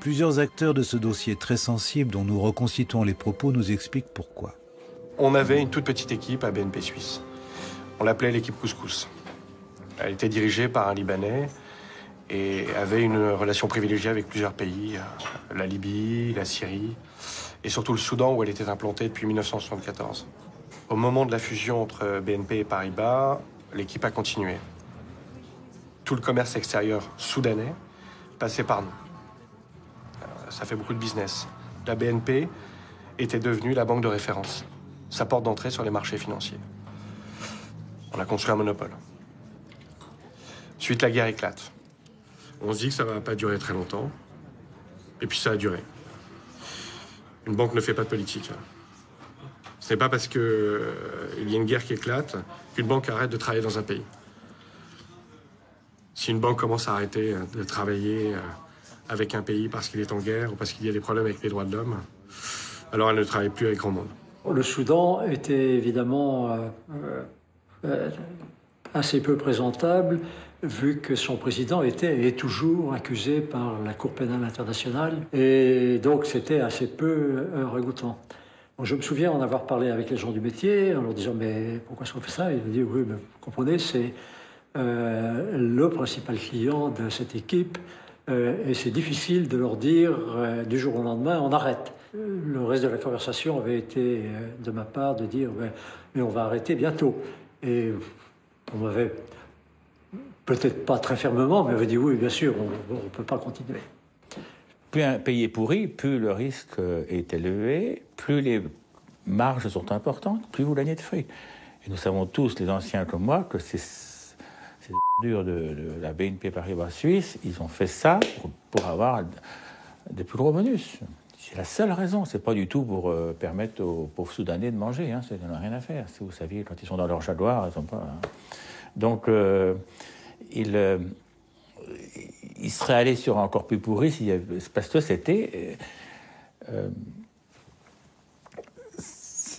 Plusieurs acteurs de ce dossier très sensible dont nous reconstituons les propos nous expliquent pourquoi.
On avait une toute petite équipe à BNP Suisse. On l'appelait l'équipe Couscous. Elle était dirigée par un Libanais et avait une relation privilégiée avec plusieurs pays, euh, la Libye, la Syrie et surtout le Soudan où elle était implantée depuis 1974. Au moment de la fusion entre BNP et Paribas, l'équipe a continué. Tout le commerce extérieur soudanais passait par nous. Euh, ça fait beaucoup de business. La BNP était devenue la banque de référence, sa porte d'entrée sur les marchés financiers. On a construit un monopole. Suite, la guerre éclate. On se dit que ça va pas durer très longtemps. Et puis ça a duré. Une banque ne fait pas de politique. Ce n'est pas parce qu'il euh, y a une guerre qui éclate qu'une banque arrête de travailler dans un pays. Si une banque commence à arrêter euh, de travailler euh, avec un pays parce qu'il est en guerre ou parce qu'il y a des problèmes avec les droits de l'homme, alors elle ne travaille plus avec grand monde.
Le Soudan était évidemment assez peu présentable vu que son président était et est toujours accusé par la Cour pénale internationale. Et donc c'était assez peu euh, je me souviens en avoir parlé avec les gens du métier, en leur disant Mais pourquoi est-ce qu'on fait ça? Ils me dit Oui, mais vous comprenez, c'est euh, le principal client de cette équipe. Euh, et c'est difficile de leur dire du jour au lendemain on arrête. Le reste de la conversation avait été de ma part de dire mais on va arrêter bientôt. Et on m'avait peut-être pas très fermement, mais avait dit oui, bien sûr, on ne peut pas continuer.
Plus un pays est pourri, plus le risque est élevé, plus les marges sont importantes, plus vous gagnez de fruits. Et nous savons tous, les anciens comme moi, que ces, ces de, la BNP Paribas Suisse, ils ont fait ça pour, avoir des plus gros bonus. C'est la seule raison. C'est pas du tout pour euh, permettre aux pauvres Soudanais de manger. Hein. Ça n'a rien à faire. Si vous saviez, quand ils sont dans leur jaguar, ils sont pas. Hein. Donc, euh, il, euh, il serait allé sur encore plus pourri s'il y avait, parce que c'était.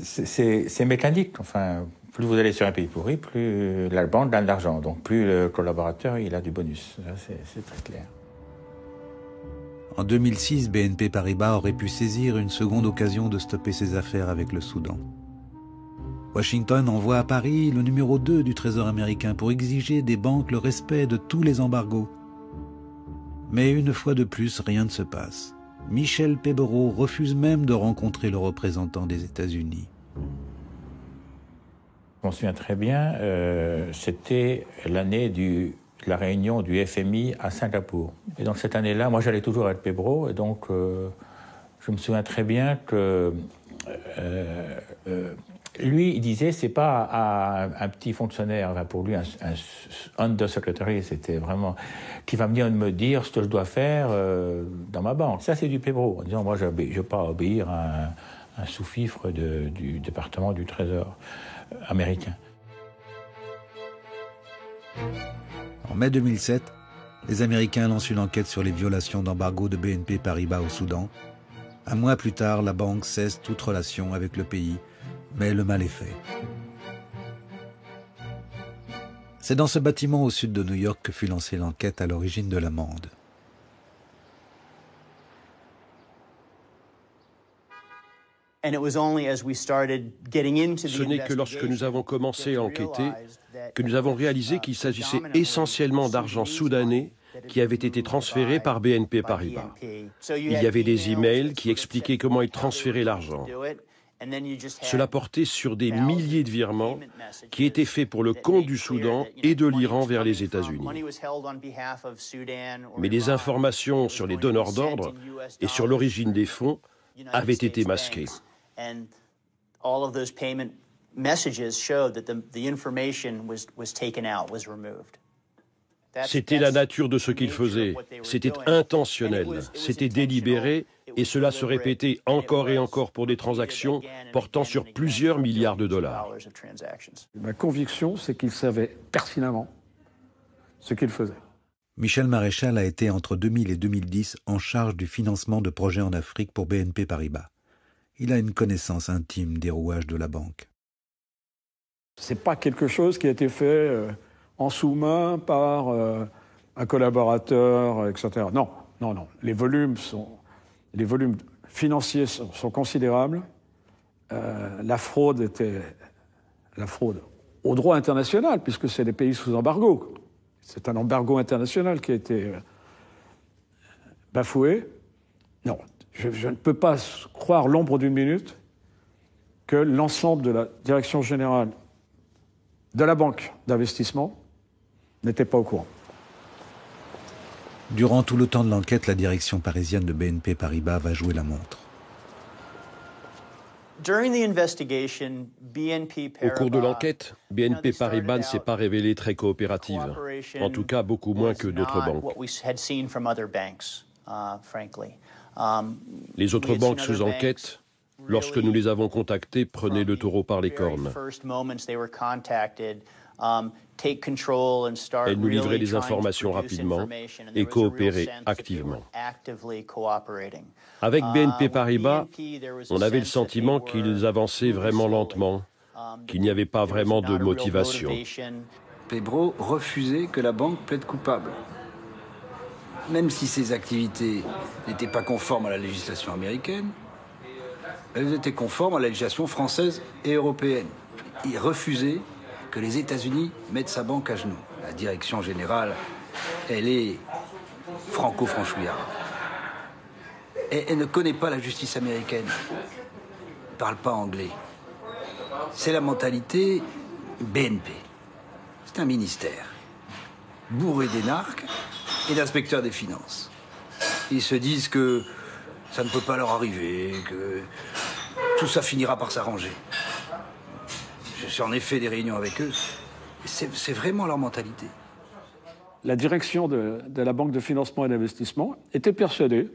C'est mécanique. Enfin, plus vous allez sur un pays pourri, plus la banque gagne de l'argent. Donc, plus le collaborateur il a du bonus. C'est très clair.
En 2006, BNP Paribas aurait pu saisir une seconde occasion de stopper ses affaires avec le Soudan. Washington envoie à Paris le numéro 2 du Trésor américain pour exiger des banques le respect de tous les embargos. Mais une fois de plus, rien ne se passe. Michel Pébereau refuse même de rencontrer le représentant des États-Unis.
Je m'en souviens très bien, euh, c'était l'année de la réunion du FMI à Singapour. Et donc cette année-là, moi j'allais toujours être Pébereau, et donc euh, je me souviens très bien que euh, lui, il disait, c'est pas un, petit fonctionnaire, pour lui, un, un undersecretary, c'était vraiment, qui va venir me dire ce que je dois faire dans ma banque. Ça, c'est du Pébro, en disant, moi, je ne vais pas obéir à un, sous-fifre du département du Trésor américain.
En mai 2007, les Américains lancent une enquête sur les violations d'embargo de BNP Paribas au Soudan. Un mois plus tard, la banque cesse toute relation avec le pays mais le mal est fait. C'est dans ce bâtiment au sud de New York que fut lancée l'enquête à l'origine de l'amende.
Ce n'est que lorsque nous avons commencé à enquêter que nous avons réalisé qu'il s'agissait essentiellement d'argent soudanais qui avait été transféré par BNP Paribas. Il y avait des emails qui expliquaient comment ils transféraient l'argent. Cela portait sur des milliers de virements qui étaient faits pour le compte du Soudan et de l'Iran vers les États-Unis. Mais les informations sur les donneurs d'ordre et sur l'origine des fonds avaient été masquées. C'était la nature de ce qu'ils faisaient. C'était intentionnel, c'était délibéré et cela se répétait encore et encore pour des transactions portant sur plusieurs milliards de dollars.
Ma conviction, c'est qu'ils savaient pertinemment ce qu'ils faisaient.
Michel Maréchal a été entre 2000 et 2010 en charge du financement de projets en Afrique pour BNP Paribas. Il a une connaissance intime des rouages de la banque.
Ce n'est pas quelque chose qui a été fait euh, en sous-main par euh, un collaborateur, etc. Non, non, non. Les volumes sont les volumes financiers sont, considérables. la fraude était la fraude au droit international, puisque c'est des pays sous embargo. C'est un embargo international qui a été bafoué. Non, je, ne peux pas croire l'ombre d'une minute que l'ensemble de la direction générale de la banque d'investissement n'était pas au courant.
Durant tout le temps de l'enquête, la direction parisienne de BNP Paribas va jouer la montre.
Au cours de l'enquête, BNP Paribas ne s'est pas révélée très coopérative, en tout cas beaucoup moins que d'autres banques. Um, les autres banques sous enquête, lorsque nous les avons contactées, prenaient le taureau par les cornes. Um, Elles nous livraient les informations rapidement et coopéraient activement. Avec uh, BNP Paribas, on avait le sentiment qu'ils avançaient vraiment lentement, um, qu'il n'y avait pas vraiment de motivation.
Pebro refusait que la banque plaide coupable même si ces activités n'étaient pas conformes à la législation américaine, elles étaient conformes à la législation française et européenne. Il refusait que les États-Unis mettent sa banque à genoux. La direction générale, elle est franco-franchouillarde. Elle ne connaît pas la justice américaine. Elle ne parle pas anglais. C'est la mentalité BNP. C'est un ministère bourré d'énarques et d'inspecteurs des finances. Ils se disent que ça ne peut pas leur arriver, que tout ça finira par s'arranger. Je suis en effet des réunions avec eux. C'est vraiment leur mentalité.
La direction de, la Banque de financement et d'investissement était persuadée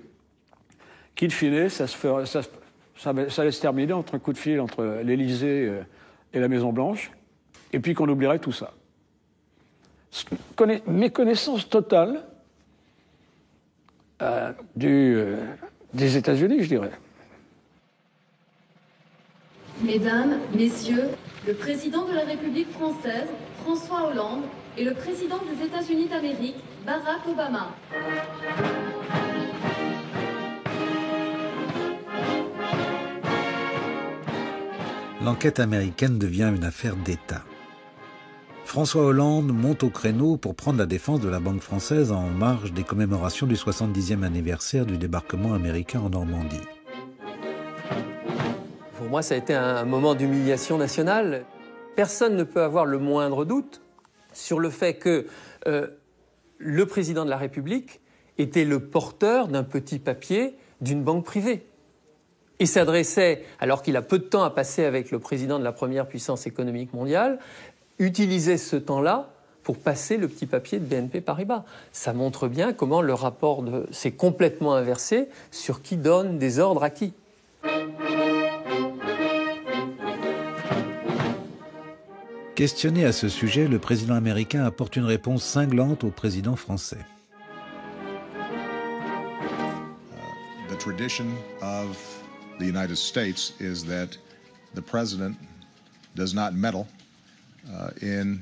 qu'il fine, ça, se allait se terminer entre un coup de fil entre l'Élysée euh, et la Maison-Blanche, et puis qu'on oublierait tout ça. Méconnaissance totale euh, du, euh, des États-Unis, je dirais.
Mesdames, Messieurs, le président de la République française, François Hollande, et le président des États-Unis d'Amérique, Barack Obama.
L'enquête américaine devient une affaire d'État. François Hollande monte au créneau pour prendre la défense de la Banque française en marge des commémorations du 70e anniversaire du débarquement américain en Normandie.
Pour moi, ça a été un moment d'humiliation nationale. Personne ne peut avoir le moindre doute sur le fait que euh, le président de la République était le porteur d'un petit papier d'une banque privée. Il s'adressait, alors qu'il a peu de temps à passer avec le président de la première puissance économique mondiale, utiliser ce temps-là pour passer le petit papier de BNP Paribas. Ça montre bien comment le rapport s'est complètement inversé sur qui donne des ordres à qui.
Questionné à ce sujet, le président américain apporte une réponse cinglante au président français.
Uh, the tradition of the United States is that the president does not meddle in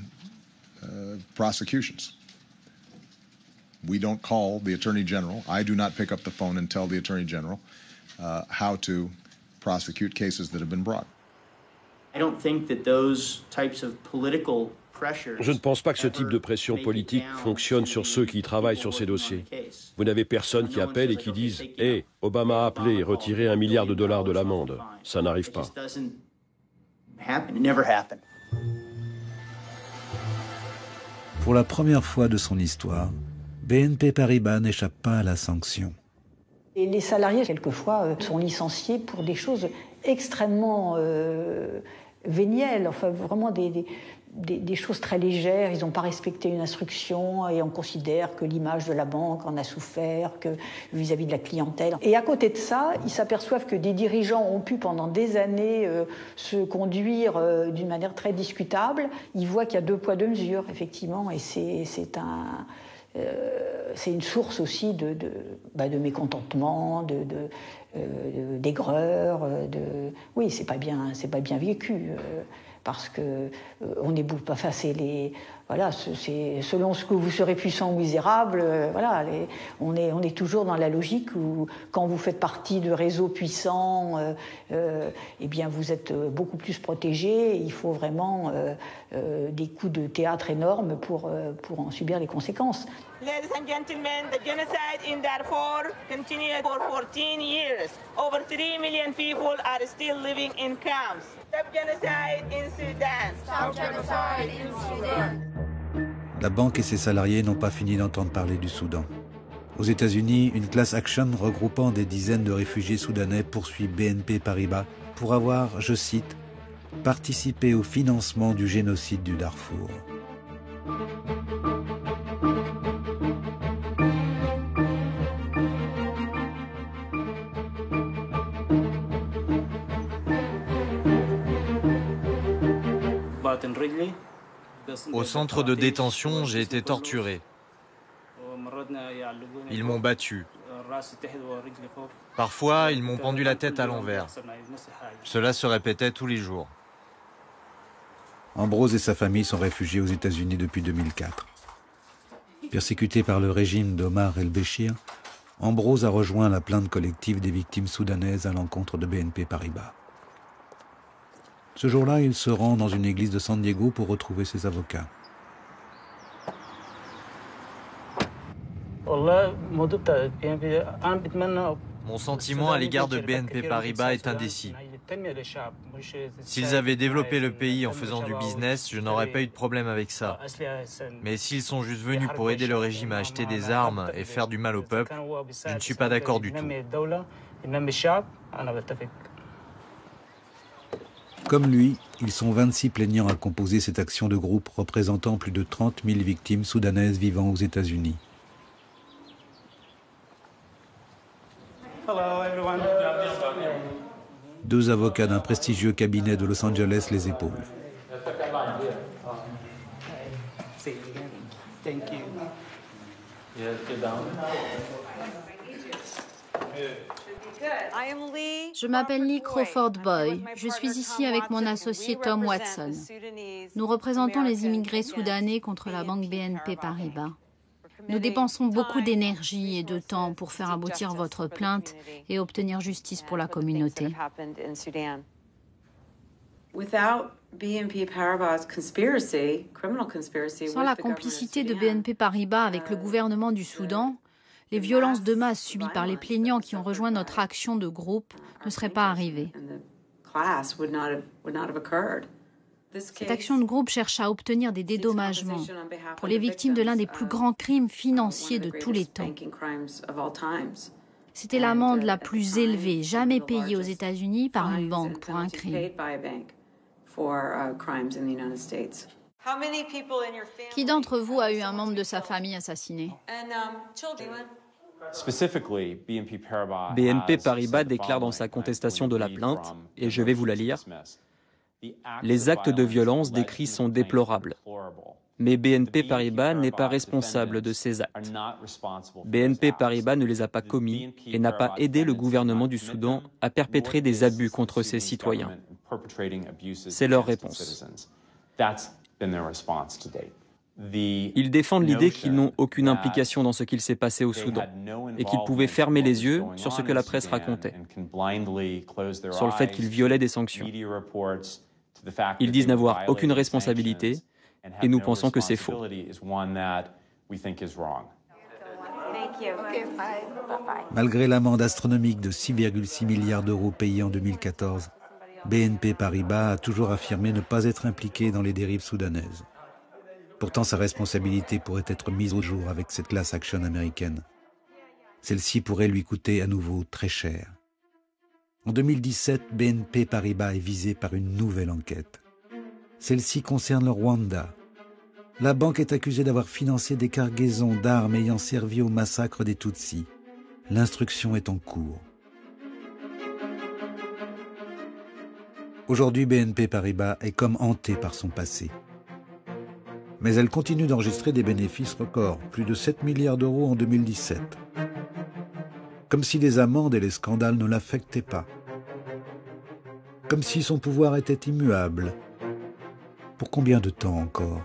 uh, prosecutions. We don't call the Attorney General. I do not pick up the phone and tell the Attorney General uh, how to prosecute cases that have been brought.
I don't think that those types of political Je ne pense pas que ce type de pression politique fonctionne sur ceux qui travaillent sur ces dossiers. Vous n'avez personne qui appelle et qui dise Hé, hey, Obama a appelé, retirez un milliard de dollars de l'amende. Ça n'arrive pas.
Pour la première fois de son histoire, BNP Paribas n'échappe pas à la sanction.
Les salariés, quelquefois, euh, sont licenciés pour des choses extrêmement euh, vénielles, enfin vraiment des, choses très légères, ils n'ont pas respecté une instruction et on considère que l'image de la banque en a souffert vis-à-vis de la clientèle. Et à côté de ça, ils s'aperçoivent que des dirigeants ont pu pendant des années euh, se conduire euh, d'une manière très discutable. Ils voient qu'il y a deux poids, deux mesures, effectivement, et c'est. Euh, une source aussi de, de, bah, mécontentement, de, d'aigreur, de, oui, c'est pas bien, c'est pas bien vécu parce que euh, on n'est pas facile les voilà, c'est selon ce que vous serez puissant ou misérable, euh, voilà, on, est, on est toujours dans la logique où quand vous faites partie de réseaux puissants, euh, euh, eh bien vous êtes beaucoup plus protégé. Il faut vraiment des coups de théâtre énormes pour, pour en subir les conséquences.
Ladies and gentlemen, the genocide in Darfur continued for 14 years. Over 3 million people are still living in camps. Stop genocide in Sudan. Stop genocide in Sudan
la banque et ses salariés n'ont pas fini d'entendre parler du Soudan. Aux États-Unis, une class action regroupant des dizaines de réfugiés soudanais poursuit BNP Paribas pour avoir, je cite, participé au financement du génocide du Darfour.
Au centre de détention, j'ai été torturé. Ils m'ont battu. Parfois, ils m'ont pendu la tête à l'envers. Cela se répétait tous les jours.
Ambrose et sa famille sont réfugiés aux États-Unis depuis 2004. Persécuté par le régime d'Omar el-Béchir, Ambrose a rejoint la plainte collective des victimes soudanaises à l'encontre de BNP Paribas. Ce jour-là, il se rend dans une église de San Diego pour retrouver ses avocats.
Mon sentiment à l'égard de BNP Paribas est indécis. S'ils avaient développé le pays en faisant du business, je n'aurais pas eu de problème avec ça. Mais s'ils sont juste venus pour aider le régime à acheter des armes et faire du mal au peuple, je ne suis pas d'accord du tout.
Comme lui, ils sont 26 plaignants à composer cette action de groupe représentant plus de 30 000 victimes soudanaises vivant aux États-Unis. Deux avocats d'un prestigieux cabinet de Los Angeles les épaulent.
Je m'appelle Lee Crawford Boy. Je suis ici avec mon associé Tom Watson. Nous représentons les immigrés soudanais contre la banque BNP Paribas. Nous dépensons beaucoup d'énergie et de temps pour faire aboutir votre plainte et obtenir justice pour la communauté. Sans la complicité de BNP Paribas avec le gouvernement du Soudan, les violences de masse subies par les plaignants qui ont rejoint notre action de groupe ne seraient pas arrivées. Cette action de groupe cherche à obtenir des dédommagements pour les victimes de l'un des plus grands crimes financiers de tous les temps. C'était l'amende la plus élevée jamais payée aux États-Unis par une banque pour un crime. Qui d'entre vous a eu un membre de sa famille assassiné?
BNP Paribas déclare dans sa contestation de la plainte, et je vais vous la lire, Les actes de violence décrits sont déplorables. Mais BNP Paribas n'est pas responsable de ces actes. BNP Paribas ne les a pas commis et n'a pas aidé le gouvernement du Soudan à perpétrer des abus contre ses citoyens. C'est leur réponse. Ils défendent l'idée qu'ils n'ont aucune implication dans ce qu'il s'est passé au Soudan et qu'ils pouvaient fermer les yeux sur ce que la presse racontait, sur le fait qu'ils violaient des sanctions. Ils disent n'avoir aucune responsabilité et nous pensons que c'est faux.
Malgré l'amende astronomique de 6,6 milliards d'euros payée en 2014, BNP Paribas a toujours affirmé ne pas être impliqué dans les dérives soudanaises. Pourtant, sa responsabilité pourrait être mise au jour avec cette classe action américaine. Celle-ci pourrait lui coûter à nouveau très cher. En 2017, BNP Paribas est visée par une nouvelle enquête. Celle-ci concerne le Rwanda. La banque est accusée d'avoir financé des cargaisons d'armes ayant servi au massacre des Tutsis. L'instruction est en cours. Aujourd'hui, BNP Paribas est comme hantée par son passé mais elle continue d'enregistrer des bénéfices records, plus de 7 milliards d'euros en 2017. Comme si les amendes et les scandales ne l'affectaient pas. Comme si son pouvoir était immuable. Pour combien de temps encore?